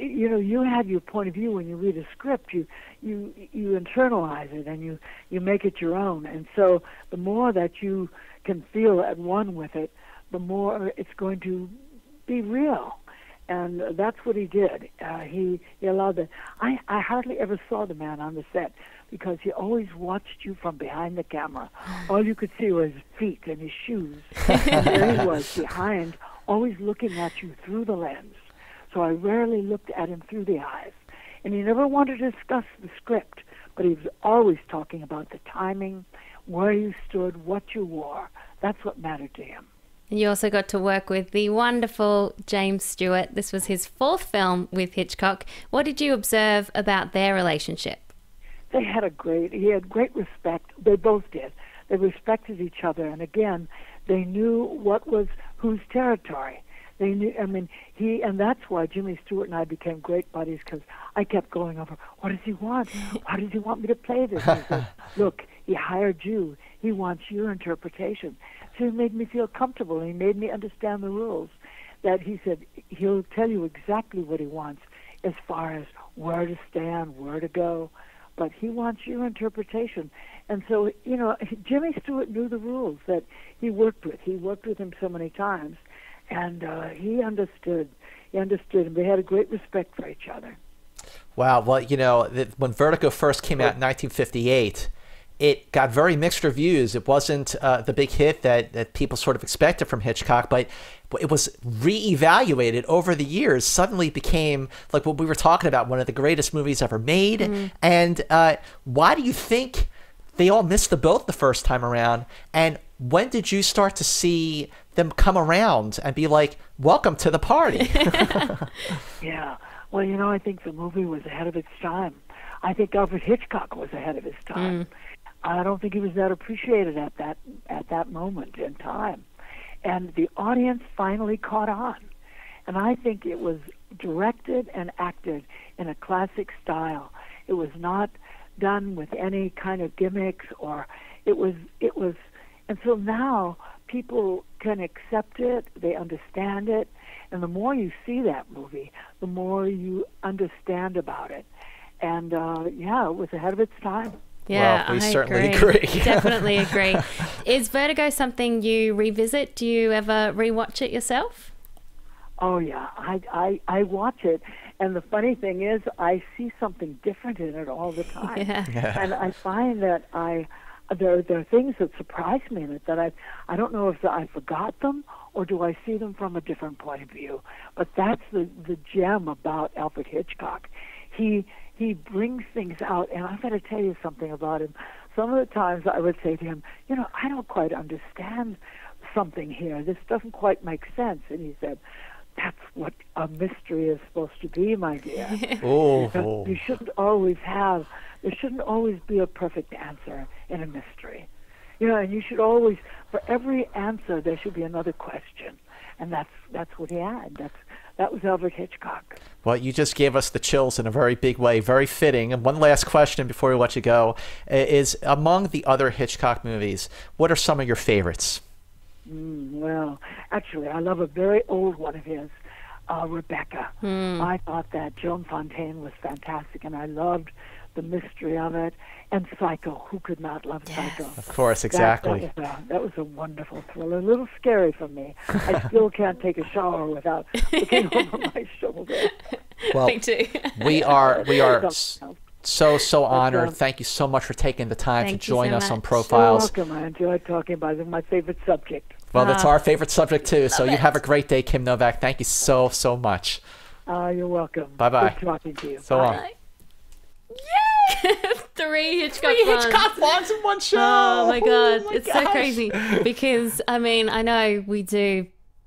you know you have your point of view when you read a script. You you you internalize it and you you make it your own. And so the more that you can feel at one with it, the more it's going to be real. And that's what he did. Uh, he he allowed that. I I hardly ever saw the man on the set because he always watched you from behind the camera. All you could see was his feet and his shoes. and [LAUGHS] there he was behind, always looking at you through the lens. So I rarely looked at him through the eyes. And he never wanted to discuss the script, but he was always talking about the timing, where you stood, what you wore. That's what mattered to him. And you also got to work with the wonderful James Stewart. This was his fourth film with Hitchcock. What did you observe about their relationship? they had a great he had great respect they both did they respected each other and again they knew what was whose territory they knew i mean he and that's why jimmy stewart and i became great buddies because i kept going over what does he want how does he want me to play this and he said [LAUGHS] look he hired you he wants your interpretation so he made me feel comfortable he made me understand the rules that he said he'll tell you exactly what he wants as far as where to stand where to go but he wants your interpretation. And so, you know, [LAUGHS] Jimmy Stewart knew the rules that he worked with. He worked with him so many times, and uh, he understood. He understood, and they had a great respect for each other. Wow. Well, you know, when Vertigo first came out in 1958, it got very mixed reviews. It wasn't uh, the big hit that, that people sort of expected from Hitchcock, but it was reevaluated over the years. Suddenly became like what we were talking about, one of the greatest movies ever made. Mm-hmm. And uh, why do you think they all missed the boat the first time around? And when did you start to see them come around and be like, "Welcome to the party"? [LAUGHS] [LAUGHS] Yeah. Well, you know, I think the movie was ahead of its time. I think Alfred Hitchcock was ahead of his mm. time. I don't think he was that appreciated at that at that moment in time. And the audience finally caught on. and I think it was directed and acted in a classic style. It was not done with any kind of gimmicks or it was it was and so now people can accept it, they understand it, and the more you see that movie, the more you understand about it. And uh, yeah, it was ahead of its time. Yeah, Well, we I certainly agree. agree. Definitely [LAUGHS] agree. Is Vertigo something you revisit? Do you ever rewatch it yourself? Oh yeah, I I I watch it, and the funny thing is, I see something different in it all the time. [LAUGHS] Yeah. And I find that I there there are things that surprise me in it that I I don't know if I forgot them or do I see them from a different point of view. But that's the the gem about Alfred Hitchcock. He he brings things out, and I've got to tell you something about him. Some of the times I would say to him, you know, I don't quite understand something here. This doesn't quite make sense. And he said, that's what a mystery is supposed to be, my dear. [LAUGHS] Oh, Because You shouldn't always have, there shouldn't always be a perfect answer in a mystery. You know, and you should always, for every answer, there should be another question. And that's that's what he had. That's that was Alfred Hitchcock. Well, you just gave us the chills in a very big way, very fitting. And one last question before we let you go is among the other Hitchcock movies, what are some of your favorites? Mm, well, actually, I love a very old one of his, uh, Rebecca. I thought that Joan Fontaine was fantastic, and I loved the mystery of it. And Psycho, who could not love Psycho? Of course, exactly. That, was a, that was a wonderful thriller. A little scary for me. I [LAUGHS] still can't take a shower without looking [LAUGHS] over my shoulder. Well, [LAUGHS] Me too. we are we are s- Something else. So so honored. um, Thank you so much for taking the time to join so us on much. You're Profiles. welcome. I enjoyed talking about it. It's my favorite subject. Well, that's Ah. our favorite subject too. So you it. have a great day, Kim Novak. Thank you so so much. Uh, you're welcome. Bye-bye. Good talking to you. So long. [LAUGHS] Three Hitchcock three ones. ones in one show. Oh my god, my it's so crazy because I mean I know we do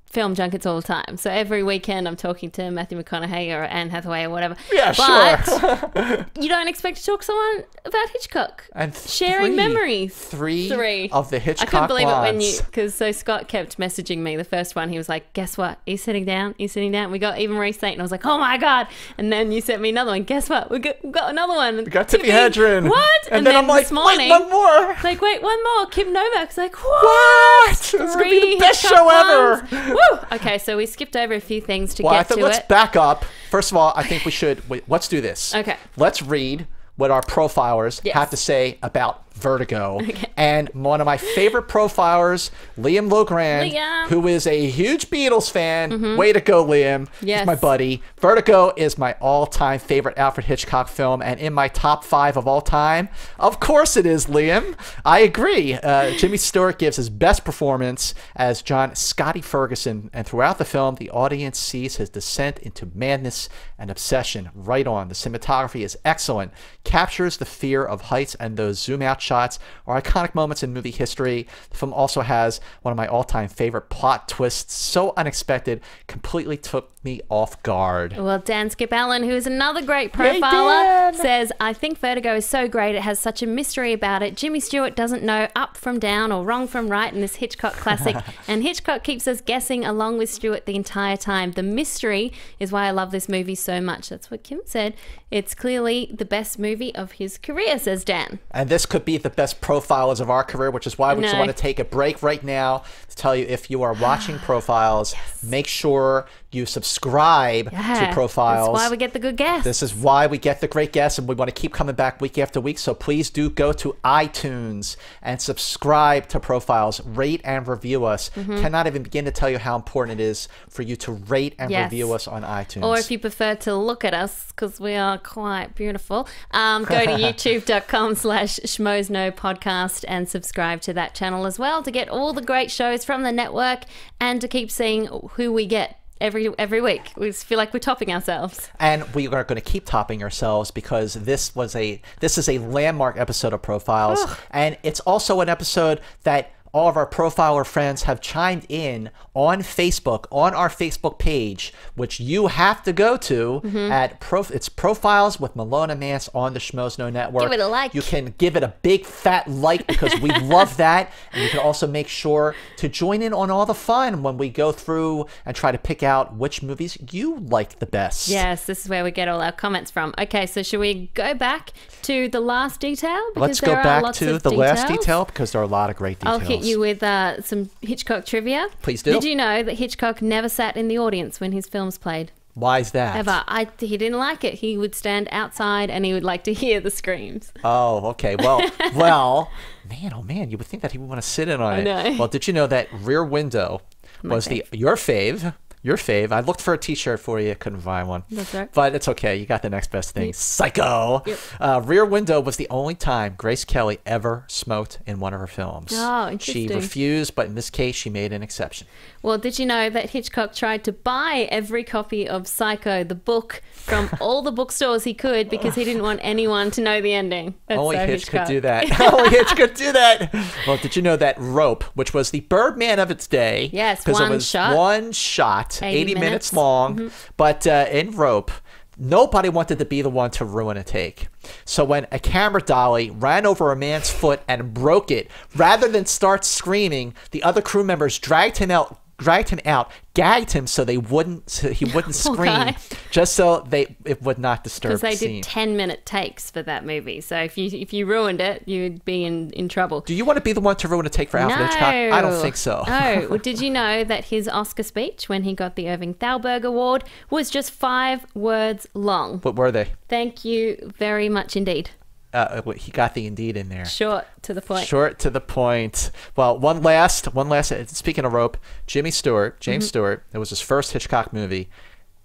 film junkets all the time, so every weekend I'm talking to Matthew McConaughey or Anne Hathaway or whatever. Yeah, but sure. [LAUGHS] you don't expect to talk to someone about Hitchcock And sharing memories. Three, Three of the Hitchcock I couldn't believe it when you because so Scott kept messaging me the first one. He was like, "Guess what? He's sitting down. He's sitting down." We got Eva Marie Saint, and I was like, "Oh my god!" And then you sent me another one. Guess what? We got, we got another one. We got Tippi Hedren. What? And, then, I'm like, morning, wait, one more. like, wait, one more. Kim Novak's like, what? What? It's gonna be the best Hitchcock show ever. ones. [LAUGHS] Woo! [LAUGHS] Okay, so we skipped over a few things to Well, I get think to let's it. back up. First of all, I think we should wait, let's do this. Okay. Let's read what our profilers Yes. have to say about Vertigo. [LAUGHS] And one of my favorite profilers, Liam Logrand, Liam. who is a huge Beatles fan. Way to go, Liam. He's Yes. my buddy. Vertigo is my all-time favorite Alfred Hitchcock film, and in my top five of all time, of course it is, Liam. I agree. Uh, Jimmy Stewart gives his best performance as John Scotty Ferguson, and throughout the film, the audience sees his descent into madness and obsession. Right on. The cinematography is excellent, captures the fear of heights, and those zoom out shots or iconic moments in movie history. The film also has one of my all time favorite plot twists, so unexpected, completely took me off guard. Well, Dan Skip Allen, who is another great profiler, Dan! says, I think Vertigo is so great. It has such a mystery about it. Jimmy Stewart doesn't know up from down or wrong from right in this Hitchcock classic. [LAUGHS] and Hitchcock keeps us guessing along with Stewart the entire time. The mystery is why I love this movie so much. That's what Kim said. It's clearly the best movie of his career, says Dan. And this could be the best profiles of our career, which is why we just want to take a break right now to tell you if you are watching [GASPS] profiles, make sure you subscribe Yeah, to profiles. That's why we get the good guests. This is why we get the great guests, and we want to keep coming back week after week. So please do go to iTunes and subscribe to Profiles, rate and review us. Cannot even begin to tell you how important it is for you to rate and. Yes. review us on iTunes. Or if you prefer to look at us, because we are quite beautiful, um, go to [LAUGHS] youtube.com slash schmoes know podcast and subscribe to that channel as well to get all the great shows from the network and to keep seeing who we get every every week. We feel like we're topping ourselves. and we are going to keep topping ourselves because this was a this is a landmark episode of profiles and it's also an episode that all of our profiler friends have chimed in on Facebook, on our Facebook page, which you have to go to Mm-hmm. at pro, it's profiles with Malone and Mantz on the Schmoes Network. Give it a like. You can give it a big fat like because we [LAUGHS] love that. And you can also make sure to join in on all the fun when we go through and try to pick out which movies you like the best. Yes, this is where we get all our comments from. Okay, so should we go back to the last detail? Let's Because go there are back to the last detail because there are a lot of great details. Hit you with uh, some Hitchcock trivia. Please do. Did you know that Hitchcock never sat in the audience when his films played? Why is that? Ever. I, he didn't like it. He would stand outside and he would like to hear the screams. Oh, okay. Well, [LAUGHS] well, man, oh man, you would think that he would want to sit in on I it. know. Well, did you know that Rear Window My was the your fave? Your fave. I looked for a T-shirt for you, couldn't find one. That's right. But it's okay. You got the next best thing. Psycho. Yep. Uh, Rear Window was the only time Grace Kelly ever smoked in one of her films. Oh, interesting. She refused, but in this case, she made an exception. Well, did you know that Hitchcock tried to buy every copy of Psycho, the book, from [LAUGHS] all the bookstores he could because he didn't want anyone to know the ending? That's Only so Hitch Hitchcock. could do that. [LAUGHS] [LAUGHS] Only Hitch could do that. Well, did you know that Rope, which was the Birdman of its day? Yes, one it was shot. One shot, 80 80, minutes, minutes. long. Mhm. But uh, in Rope, nobody wanted to be the one to ruin a take. So when a camera dolly ran over a man's foot and broke it, rather than start screaming, the other crew members dragged him out. Dragged him out, gagged him so they wouldn't, so he [LAUGHS] oh, wouldn't scream, just so they it would not disturb Because they the did ten minute takes for that movie, so if you if you ruined it, you'd be in, in trouble. Do you want to be the one to ruin a take for Alfred no. Hitchcock? I don't think so. no. [LAUGHS] Well, did you know that his Oscar speech when he got the Irving Thalberg Award was just five words long? What were they? Thank you very much indeed. Uh, he got the indeed in there. Short to the point. Short to the point. Well, one last, one last. uh, Speaking of Rope, Jimmy Stewart, James Mhm. Stewart. It was his first Hitchcock movie.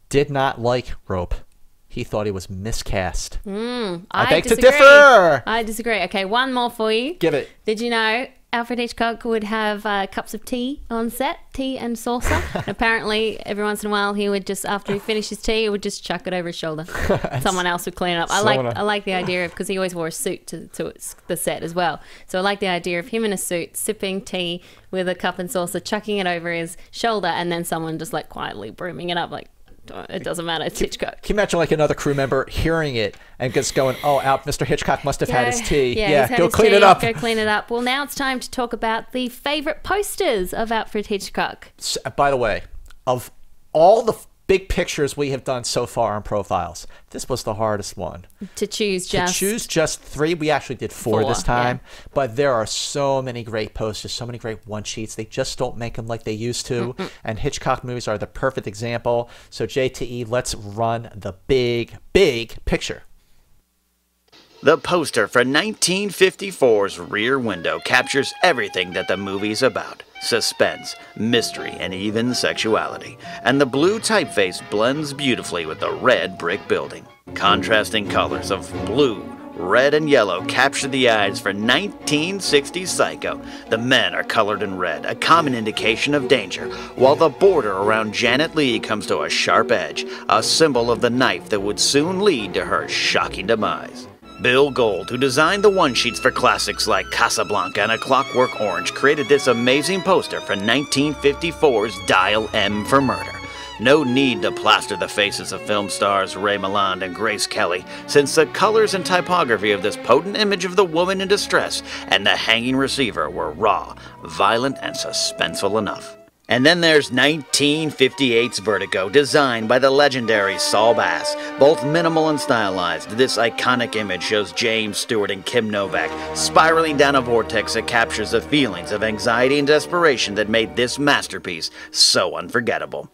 Did not like Rope. He thought he was miscast. Mm, I I, beg to differ. I disagree. Okay, one more for you. Give it. Did you know Alfred Hitchcock would have uh, cups of tea on set, tea and saucer? [LAUGHS] and apparently, every once in a while, he would just after he finished his tea, he would just chuck it over his shoulder. [LAUGHS] Someone else would clean it up. I like I like the idea of because he always wore a suit to, to the set as well. So I like the idea of him in a suit sipping tea with a cup and saucer, chucking it over his shoulder, and then someone just like quietly brooming it up like. "Oh, It doesn't matter. It's Hitchcock. Can you imagine like another crew member hearing it and just going, "Oh, out, Mr. Hitchcock must have had his tea. Yeah, Yeah, go clean tea, it up." Go clean it up. Well, now it's time to talk about the favorite posters of Alfred Hitchcock. By the way, of all the big pictures we have done so far on profiles, this was the hardest one. To choose just to choose just three, we actually did four, Four, this time. But there are so many great posters, so many great one sheets. They just don't make them like they used to. Mm-mm. And Hitchcock movies are the perfect example. So JTE, let's run the big, big picture. The poster for 1954's Rear Window captures everything that the movie's about suspense, mystery, and even sexuality. And the blue typeface blends beautifully with the red brick building. Contrasting colors of blue, red, and yellow capture the eyes for 1960s Psycho. The men are colored in red, a common indication of danger, while the border around Janet Leigh comes to a sharp edge, a symbol of the knife that would soon lead to her shocking demise. Bill Gold, who designed the one sheets for classics like Casablanca and A Clockwork Orange, created this amazing poster for 1954's Dial M for Murder. No need to plaster the faces of film stars Ray Milland and Grace Kelly, since the colors and typography of this potent image of the woman in distress and the hanging receiver were raw, violent, and suspenseful enough. And then there's 1958's Vertigo, designed by the legendary Saul Bass. Both minimal and stylized, this iconic image shows James Stewart and Kim Novak spiraling down a vortex that captures the feelings of anxiety and desperation that made this masterpiece so unforgettable.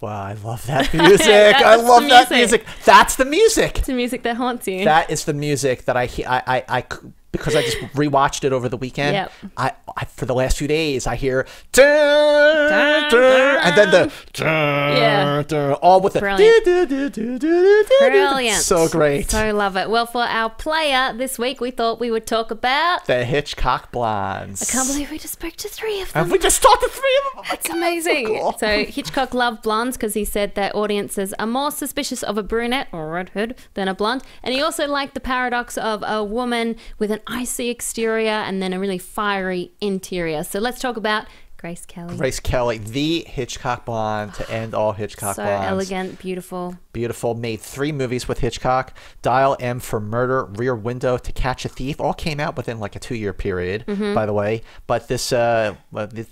Wow, I love that [LAUGHS] music. I love the that music. music. That's the music. It's the music that haunts you. That is the music that I, I I, I, I c- because I just rewatched it over the weekend. Yep. I, I for the last few days I hear dun, dun, and then the dun, Yeah. all with the Brilliant. du- du- du- Brilliant. So great. So love it. Well, for our player this week, we thought we would talk about. the Hitchcock Blondes. I can't believe we just spoke to three of them. And we just talked to three of them. Oh that's amazing. So, Hitchcock loved blondes because he said that audiences are more suspicious of a brunette or redhead than a blonde. And he also liked the paradox of a woman with an icy exterior and then a really fiery interior. So let's talk about Grace Kelly. Grace Kelly, the Hitchcock Blonde to end all Hitchcock so Blondes. elegant, beautiful. Beautiful. Made three movies with Hitchcock. Dial M for Murder, Rear Window, To Catch a Thief. All came out within like a two-year period, Mm-hmm. by the way. But this, uh,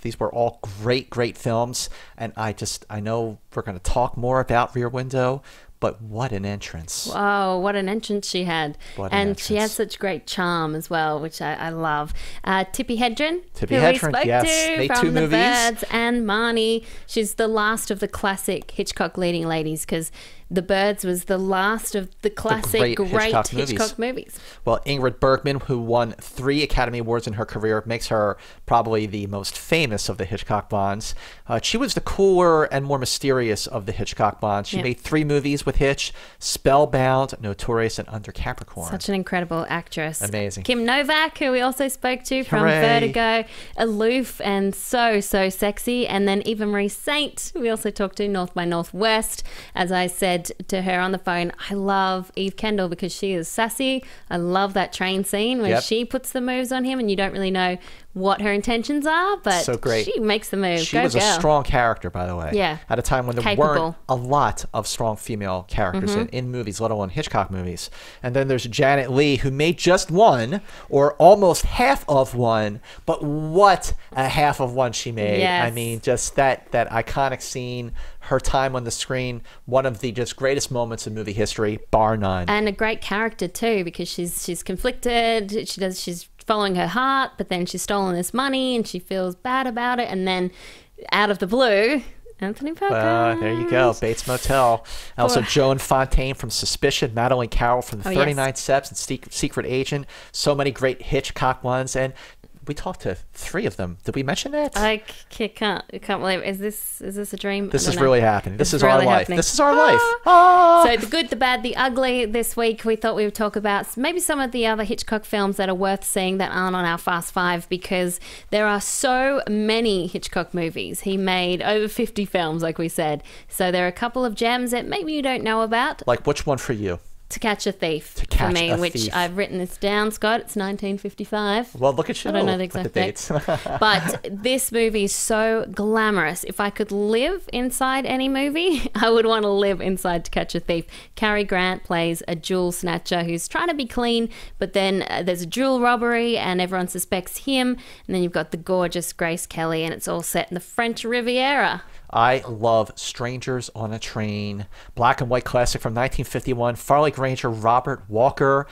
these were all great, great films. And I just, I know we're going to talk more about Rear Window, but what an entrance! Oh, what an entrance she had. What an and she has entrance. such great charm as well, which I, I love. Uh, Tippi Hedren, Tippi who Hedren, we spoke yes. to Made from two The movies. Birds, and Marnie. She's the last of the classic Hitchcock leading ladies because The Birds was the last of the classic great great, Hitchcock Hitchcock, movies. movies. Well, Ingrid Bergman, who won three Academy Awards in her career, makes her probably the most famous of the Hitchcock Blondes. Uh, she was the cooler and more mysterious of the Hitchcock Blondes. She Yeah. made three movies with Hitch Spellbound, Notorious, and Under Capricorn. Such an incredible actress. Amazing. Kim Novak, who we also spoke to from Hooray. Vertigo, aloof and so, so sexy. And then Eva Marie Saint, we also talked to North by Northwest. As I said to her on the phone, I love Eve Kendall because she is sassy. I love that train scene where Yep. she puts the moves on him and you don't really know what her intentions are, but So great. she makes the move. She Go was girl. a strong character, by the way. Yeah. At a time when there Capable. weren't a lot of strong female characters Mm-hmm. in, in movies, let alone Hitchcock movies. And then there's Janet Leigh, who made just one, or almost half of one, but what a half of one she made. I mean, just that that iconic scene, her time on the screen, one of the just greatest moments in movie history, bar none. and a great character too because she's she's conflicted she does she's following her heart but then she's stolen this money and she feels bad about it and then out of the blue Anthony Perkins. Uh, there you go, Bates Motel. Also, Joan Fontaine from Suspicion, Madeleine Carroll from The Oh, yes. 39 Steps, and Secret, Secret Agent. So many great Hitchcock ones, and we talked to three of them. Did we mention that? I c- can't I can't believe is this is this a dream? This is know. really happening. This It's is our really life. happening. This is our life. Ah. So the good, the bad, the ugly. This week we thought we would talk about maybe some of the other Hitchcock films that are worth seeing that aren't on our Fast Five because there are so many Hitchcock movies. He made over fifty films, like we said. So there are a couple of gems that maybe you don't know about. Like, which one for you? To Catch a Thief To Catch for me, which Thief. I've written this down, Scott. It's 1955. Well, look at you. I don't know the exact dates. date. [LAUGHS] but this movie is so glamorous. If I could live inside any movie, [LAUGHS] I would want to live inside To Catch a Thief. Cary Grant plays a jewel snatcher who's trying to be clean, but then uh, there's a jewel robbery and everyone suspects him. And then you've got the gorgeous Grace Kelly, and it's all set in the French Riviera. I love Strangers on a Train, black and white classic from 1951. Farley Granger, Robert Walker.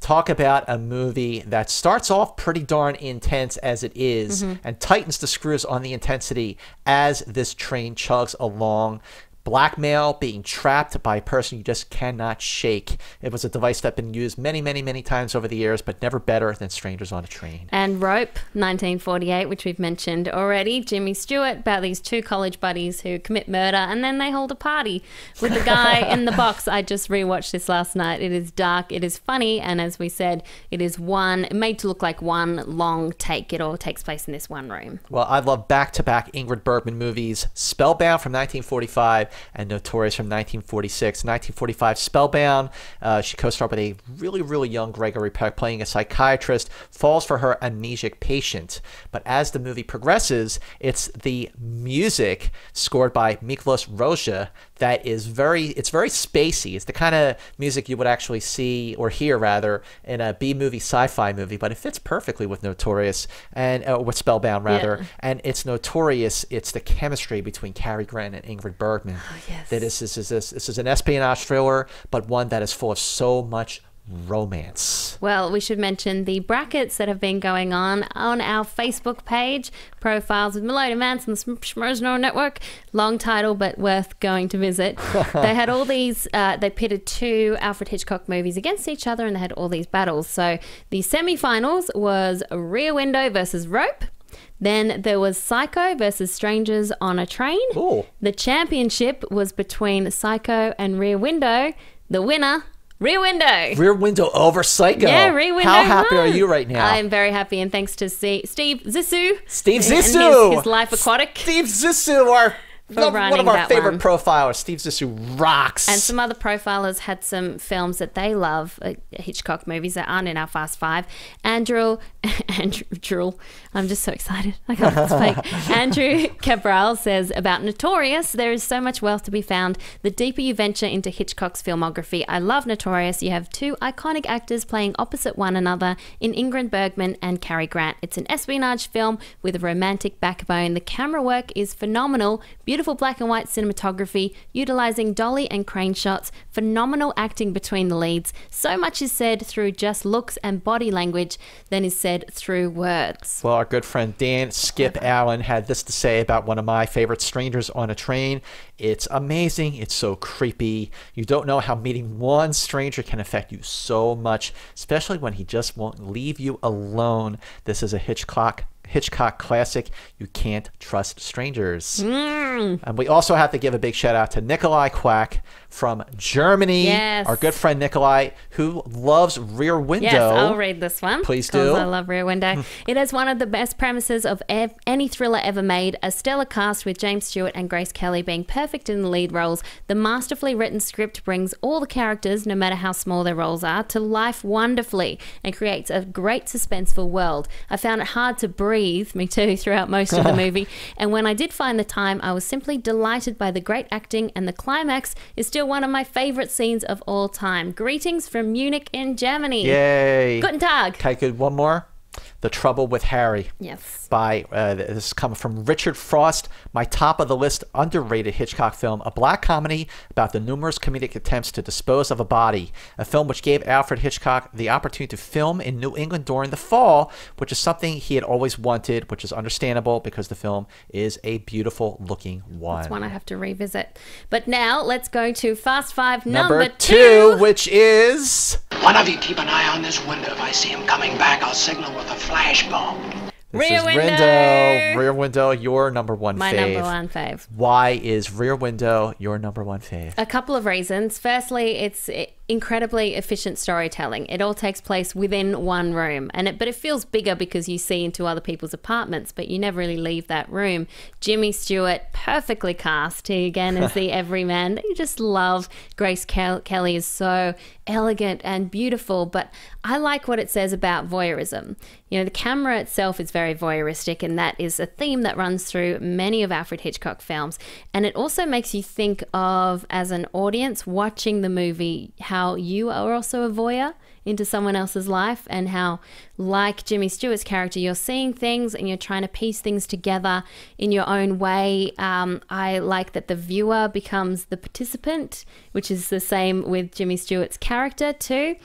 Talk about a movie that starts off pretty darn intense as it is mm-hmm. and tightens the screws on the intensity as this train chugs along. Blackmail, being trapped by a person you just cannot shake. It was a device that had been used many, many, many times over the years, but never better than Strangers on a Train. And Rope, 1948, which we've mentioned already. Jimmy Stewart, about these two college buddies who commit murder and then they hold a party with the guy [LAUGHS] in the box. I just rewatched this last night. It is dark, it is funny, and as we said, it is one, made to look like one long take. It all takes place in this one room. Well, I love back to back Ingrid Bergman movies Spellbound from 1945 and Notorious from 1946. 1945, Spellbound, uh, she co starred with a really, really young Gregory Peck playing a psychiatrist, falls for her amnesic patient. But as the movie progresses, it's the music scored by Miklos Rozsa that is very it's very spacey. It's the kind of music you would actually see or hear rather in a B movie sci-fi movie, but it fits perfectly with Notorious and uh, with Spellbound rather. Yeah. And it's Notorious. It's the chemistry between Cary Grant and Ingrid Bergman. yes. That is this is this, this is an espionage thriller, but one that is full of so much romance. Well, we should mention the brackets that have been going on on our Facebook page, Profiles with Melody Mantz and the Schmoes Know Network. Long title, but worth going to visit. [LAUGHS] they had all these, uh, they pitted two Alfred Hitchcock movies against each other and they had all these battles. So the semi finals was Rear Window versus Rope. Then there was Psycho versus Strangers on a Train. Ooh. The championship was between Psycho and Rear Window. The winner, Rear Window. Rear Window over Psycho. Yeah, Rear Window. How happy are you right now? I'm very happy, and thanks to Steve Zissou. Steve Zissou. His, his Life Aquatic. Steve Zissou, our Love- one of our favorite one. profilers, Steve Zissou, rocks. And some other profilers had some films that they love, uh, Hitchcock movies that aren't in our Fast Five. Andrew, [LAUGHS] Andrew, Drew, I'm just so excited. I can't speak. [LAUGHS] Andrew Cabral says about Notorious, there is so much wealth to be found. The deeper you venture into Hitchcock's filmography, I love Notorious. You have two iconic actors playing opposite one another in Ingrid Bergman and Cary Grant. It's an espionage film with a romantic backbone. The camera work is phenomenal. Beautiful black and white cinematography, utilizing dolly and crane shots, phenomenal acting between the leads. So much is said through just looks and body language than is said through words. Well, our good friend Dan Skip [LAUGHS] Allen had this to say about one of my favorite strangers on a train. It's amazing. It's so creepy. You don't know how meeting one stranger can affect you so much, especially when he just won't leave you alone. This is a Hitchcock Hitchcock classic. You can't trust strangers. Mm. And we also have to give a big shout out to Nikolai Quack from Germany. Yes. Our good friend Nikolai, who loves Rear Window. Yes, I'll read this one. Please do. I love Rear Window. Hmm. it has one of the best premises of ev- any thriller ever made. A stellar cast with James Stewart and Grace Kelly being perfect in the lead roles. The masterfully written script brings all the characters, no matter how small their roles are, to life wonderfully and creates a great suspenseful world. I found it hard to breathe, me too, [LAUGHS] throughout most of the [LAUGHS] movie. And when I did find the time, I was simply delighted by the great acting, and the climax is still one of my favorite scenes of all time. Greetings from Munich in Germany. Yay. Guten Tag. Okay, good. One more. The Trouble with Harry. Yes. By uh, this is coming from Richard Frost, my top of the list underrated Hitchcock film, a black comedy about the numerous comedic attempts to dispose of a body. A film which gave Alfred Hitchcock the opportunity to film in New England during the fall, which is something he had always wanted, which is understandable because the film is a beautiful looking one. That's one I have to revisit. But now let's go to Fast Five Number, number, two, which is One of you keep an eye on this window. If I see him coming back, I'll signal with a flashbulb. this Rear is Window. Rear Window, your number one My fave. number one fave. Why is Rear Window your number one fave? A couple of reasons. Firstly, it's i- incredibly efficient storytelling. It all takes place within one room, and it but it feels bigger because you see into other people's apartments, but you never really leave that room. Jimmy Stewart, perfectly cast. He again is the [LAUGHS] everyman. You just love Grace Kel- Kelly is so elegant and beautiful, but I like what it says about voyeurism. You know, the camera itself is very voyeuristic, and that is a theme that runs through many of Alfred Hitchcock films. And it also makes you think of, as an audience watching the movie, how you are also a voyeur into someone else's life, and how, like Jimmy Stewart's character, you're seeing things and you're trying to piece things together in your own way. Um, I like that the viewer becomes the participant, which is the same with Jimmy Stewart's character, too.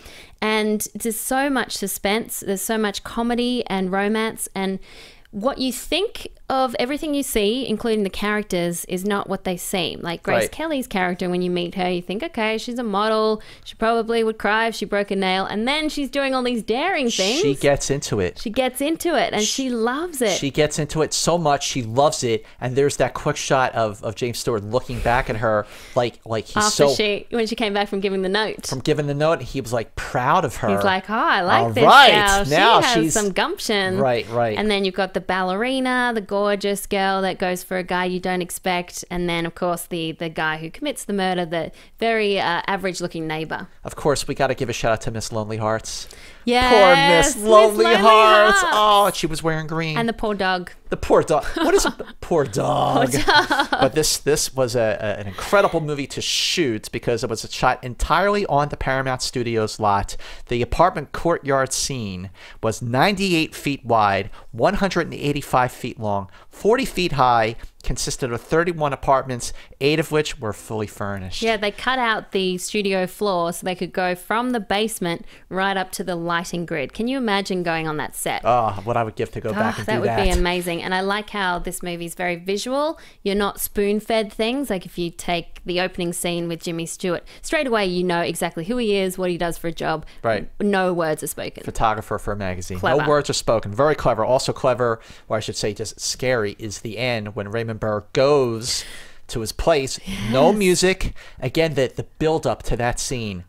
And there's so much suspense, there's so much comedy and romance, and what you think of everything you see, including the characters, is not what they seem. Like Grace Right. Kelly's character, when you meet her, you think, okay, she's a model. She probably would cry if she broke a nail. And then she's doing all these daring things. She gets into it. She gets into it and she, loves it. She gets into it so much she loves it, and there's that quick shot of, of James Stewart looking back at her like like he's After so she, when she came back from giving the note. from giving the note. He was like proud of her. He's like, oh, I like All this right, gal. She has she's- some gumption. Right, right. And then you've got the ballerina, the gorgeous girl that goes for a guy you don't expect, and then of course the the guy who commits the murder, the very uh, average-looking neighbor. Of course, we got to give a shout out to Miss Lonely Hearts. Yes, Poor Miss Lonely, Lonely Hearts. Hearts. Oh, she was wearing green. And the poor dog. The poor dog. What is a [LAUGHS] poor dog? dog. But this this was a, a- an incredible movie to shoot because it was shot entirely on the Paramount Studios lot. The apartment courtyard scene was 98 feet wide, 185 feet long, 40 feet high, consisted of 31 apartments, eight of which were fully furnished. Yeah, they cut out the studio floor so they could go from the basement right up to the lighting grid. Can you imagine going on that set? Oh, what I would give to go back Ah, and that do would that. be amazing. And I like how this movie is very visual. You're not spoon fed things. Like if you take the opening scene with Jimmy Stewart, straight away you know exactly who he is, what he does for a job. Right. No words are spoken. photographer for a magazine. Clever. No words are spoken. Very clever. Also clever, or I should say just scary, is the end when Raymond Burr goes to his place. No music. Again, the, the build up to that scene.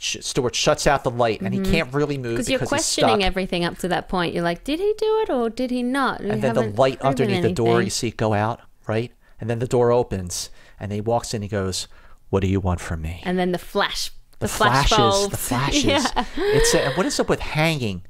Stewart shuts out the light and he mm-hmm. can't really move Because you're questioning everything up to that point. You're like, did he do it or did he not? We and then the light underneath the door you see go out, right? and then the door opens, and he walks in. And he goes, "What do you want from me?" And then the flash, the, the flash flashes, bulbs. the [LAUGHS] flashes. yeah. It's a, what is up with hanging?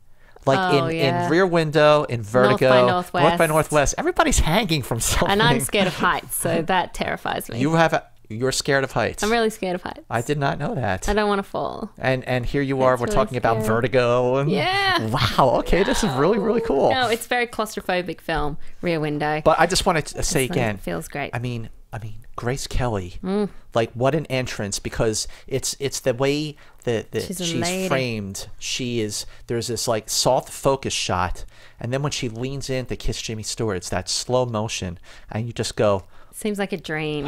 Like Oh, in, yeah. in Rear Window, in Vertigo, North by Northwest. Northwest, everybody's hanging from something. And I'm scared of [LAUGHS] heights, so that terrifies me. You have a, you're scared of heights. I'm really scared of heights. I did not know that. I don't want to fall. And and here you are. We're really talking about. Vertigo. And, Yeah. Wow. Okay, this is really really cool. No, it's very claustrophobic film, Rear Window. But I just wanted to say It's like- again, feels great. I mean, I mean, Grace Kelly, Mm. like what an entrance because it's it's the way that, that She's she's, framed. She is there's this like soft focus shot, and then when she leans in to kiss Jimmy Stewart, it's that slow motion, and you just go, Seems like a dream.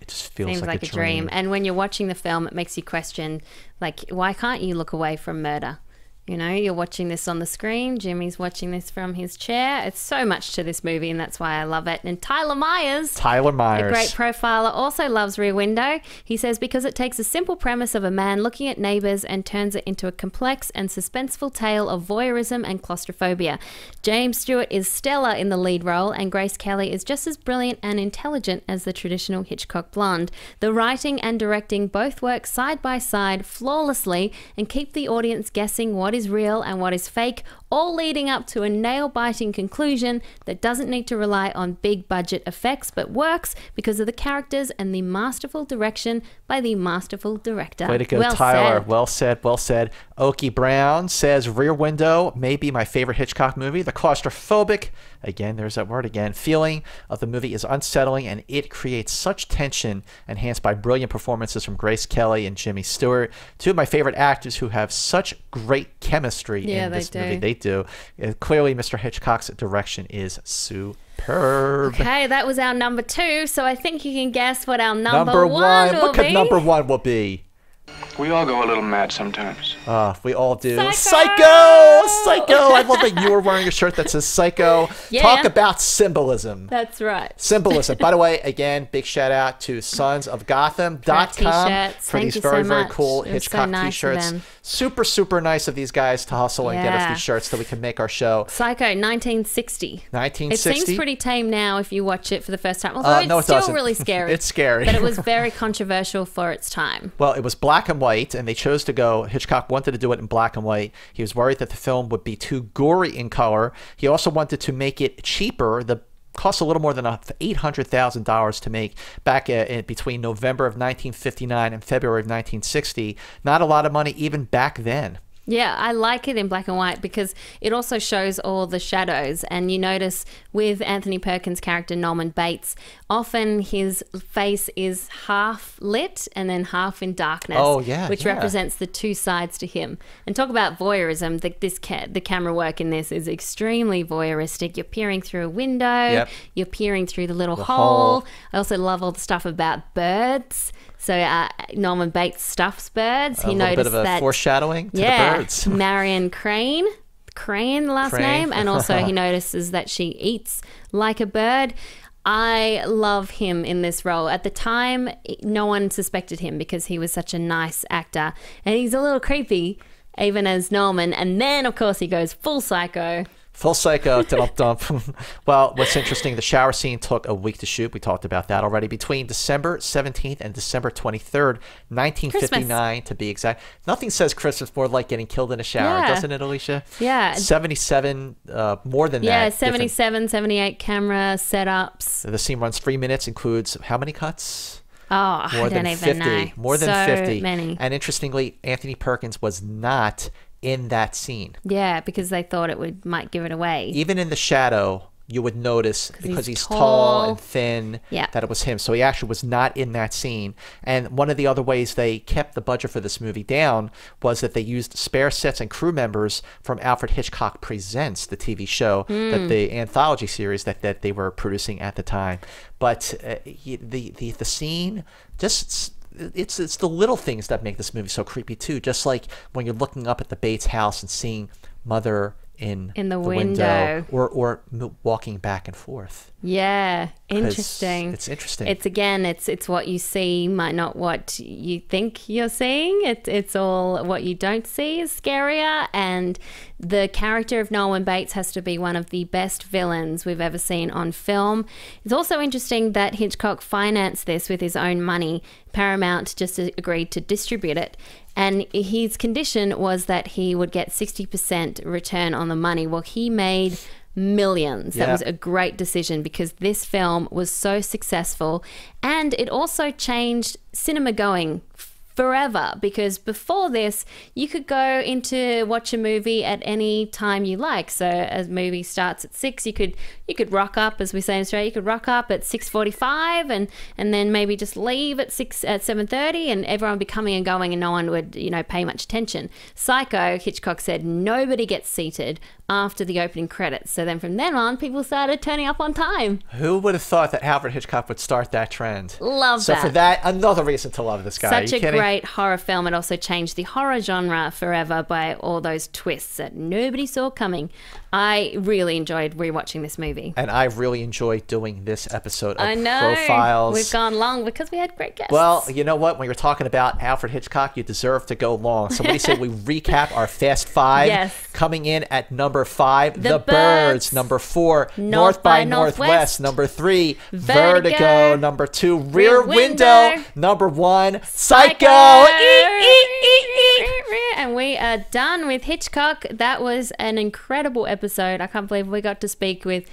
it just feels Seems like, like, a dream. And when you're watching the film, it makes you question, like, why can't you look away from murder? You know, you're watching this on the screen. Jimmy's watching this from his chair. It's so much to this movie, and that's why I love it. And Tyler Myers, Tyler Myers, a great profiler, also loves Rear Window. He says because it takes a simple premise of a man looking at neighbors and turns it into a complex and suspenseful tale of voyeurism and claustrophobia. James Stewart is stellar in the lead role, and Grace Kelly is just as brilliant and intelligent as the traditional Hitchcock blonde. The writing and directing both work side by side flawlessly and keep the audience guessing what is real and what is fake, all leading up to a nail biting conclusion that doesn't need to rely on big budget effects but works because of the characters and the masterful direction by the masterful director. Way to go, Well Tyler. said. Well said, well said. Okie Brown says Rear Window may be my favorite Hitchcock movie. The claustrophobic, again, there's that word again, feeling of the movie is unsettling and it creates such tension, enhanced by brilliant performances from Grace Kelly and Jimmy Stewart, two of my favorite actors who have such great chemistry Yeah, in this movie. do. They do. Uh, clearly, Mr. Hitchcock's direction is superb. Okay, that was our number two, so I think you can guess what our number, Number one, will What could be. number one will be? We all go a little mad sometimes. Uh, we all do. Psycho! Psycho! Psycho! I love that you were wearing a shirt that says Psycho. [LAUGHS] Yeah. Talk about symbolism. That's right. Symbolism. By the way, again, big shout out to sonsofgotham.com t-shirts. for these you so very, very cool It was so Hitchcock nice t-shirts. Super, super nice of these guys to hustle and get us these shirts so we can make our show. Psycho 1960. 1960. It seems pretty tame now if you watch it for the first time. Although Uh, it's no, it still doesn't. really scary. [LAUGHS] It's scary. But it was [LAUGHS] very controversial for its time. Well, it was black and white, and they chose to go. Hitchcock wanted to do it in black and white. He was worried that the film would be too gory in color. He also wanted to make it cheaper. The cost a little more than eight hundred thousand dollars to make back uh, between November of 1959 and February of 1960. Not a lot of money even back then. Yeah, I like it in black and white because it also shows all the shadows. And you notice with Anthony Perkins' character, Norman Bates, often his face is half lit and then half in darkness. Oh, yeah, Which yeah. represents the two sides to him. And talk about voyeurism. The, this ca- the camera work in this is extremely voyeuristic. You're peering through a window, Yep. you're peering through the little The hole. hole. I also love all the stuff about birds. So uh, Norman Bates stuffs birds. A he noticed bit of a that foreshadowing to yeah, the birds. [LAUGHS] Marion Crane. Crane, last Crane. name. And also, he [LAUGHS] notices that she eats like a bird. I love him in this role. At the time, no one suspected him because he was such a nice actor. And he's a little creepy, even as Norman. And then, of course, he goes full psycho. Full psycho. dump, dump. [LAUGHS] well, what's interesting, the shower scene took a week to shoot. We talked about that already. Between December 17th and December 23rd, 1959 to be exact. Nothing says Christmas more like getting killed in a shower, Yeah. doesn't it, Alicia? Yeah. 77, uh, more than Yeah, that. different- 77, 78 camera setups. The scene runs three minutes, includes how many cuts? Oh, More I than don't even 50. know. More than so 50. many. And interestingly, Anthony Perkins was not in that scene. Yeah, because they thought it would might give it away. even in the shadow, you would notice because he's he's, tall. tall. and thin Yeah. that it was him. So he actually was not in that scene. And one of the other ways they kept the budget for this movie down was that they used spare sets and crew members from Alfred Hitchcock Presents, the TV show, that Hmm. the anthology series that, that they were producing at the time. But uh, he- the, the the scene just it's it's the little things that make this movie so creepy too. Just like when you're looking up at the Bates house and seeing mother in In the window. or or walking back and forth. Yeah, Interesting. It's interesting. It's again, it's it's what you see, might not what you think you're seeing. It's it's all what you don't see is scarier, and the character of Nolan Bates has to be one of the best villains we've ever seen on film. It's also interesting that Hitchcock financed this with his own money. Paramount just agreed to distribute it, and his condition was that he would get sixty percent return on the money. Well, he made millions. That was a great decision because this film was so successful and it also changed cinema going forever because before this you could go into watch a movie at any time you like. So a movie starts at 6 you could you could rock up as we say in Australia you could rock up at 6:45 and and then maybe just leave at 6 at 7:30 and everyone would be coming and going and no one would you know pay much attention. Psycho Hitchcock said nobody gets seated after the opening credits so then from then on people started turning up on time Who would have thought that Alfred Hitchcock would start that trend? Love so that. So for that, another reason to love this guy. Such a kidding? great horror film. It also changed the horror genre forever by all those twists that nobody saw coming. I really enjoyed rewatching this movie. And I really enjoyed doing this episode of I know. Profiles. We've gone long because we had great guests. Well, you know what? When you're talking about Alfred Hitchcock, you deserve to go long. Somebody [LAUGHS] said we recap our Fast Five. Yes. Coming in at number five, The The, Birds. Birds. Number four, North North, by by Northwest. Northwest. Number three, Vertigo. Vertigo. Number two, Rear, Rear Window. Window. Number one, Psycho. And we are done with Hitchcock. That was an incredible episode. I can't believe we got to speak with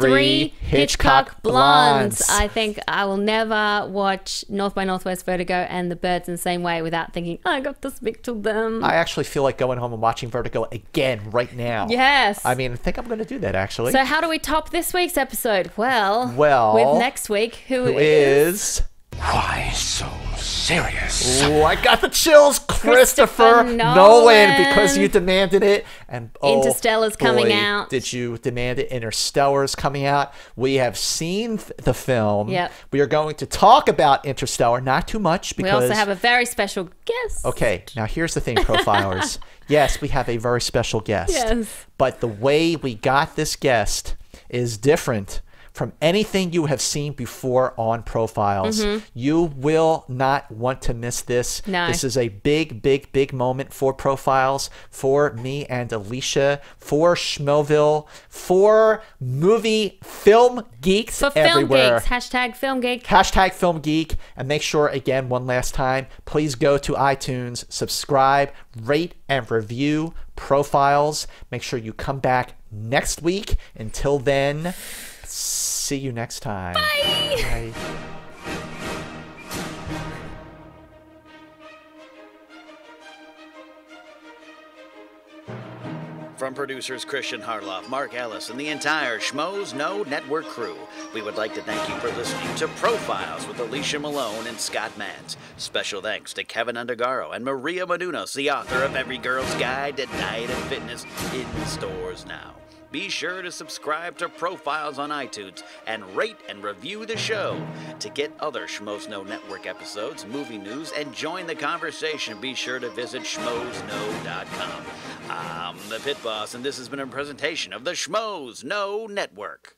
Three Hitchcock blondes. blondes. I think I will never watch North by Northwest Vertigo and The Birds in the same way without thinking, oh, I got to speak to them. I actually feel like going home and watching Vertigo again right now. Yes. I mean, I think I'm going to do that actually. So, how do we top this week's episode? Well, Well, with next week, who, Who is is? Why so serious? Oh, I got the chills, Christopher Christopher, Nolan. Nolan. because you demanded it. And oh, Interstellar's coming boy, out. Did you demand it? Interstellar's coming out. We have seen th- the film. Yep. We are going to talk about Interstellar, not too much because We also have a very special guest. Okay, now here's the thing, profilers. [LAUGHS] yes, we have a very special guest. Yes. But the way we got this guest is different from anything you have seen before on profiles. Mhm. You will not want to miss this. No. This is a big, big, big moment for profiles, for me and Alicia, for Schmoville, for movie film geeks For film everywhere. geeks, hashtag film geek. Hashtag Film Geek. And make sure, again, one last time, please go to iTunes, subscribe, rate, and review profiles. Make sure you come back next week. Until then, see you next time. Bye. From producers Christian Harloff, Mark Ellis, and the entire Schmoes Know Network crew, we would like to thank you for listening to Profiles with Alicia Malone and Scott Mantz. Special thanks to Kevin Undergaro and Maria Madunos, the author of Every Girl's Guide to Diet and Fitness, in stores now. Be sure to subscribe to Profiles on iTunes and rate and review the show. To get other Schmoes Know Network episodes, movie news, and join the conversation, be sure to visit schmoesknow.com. I'm the Pit Boss, and this has been a presentation of the Schmoes Know Network.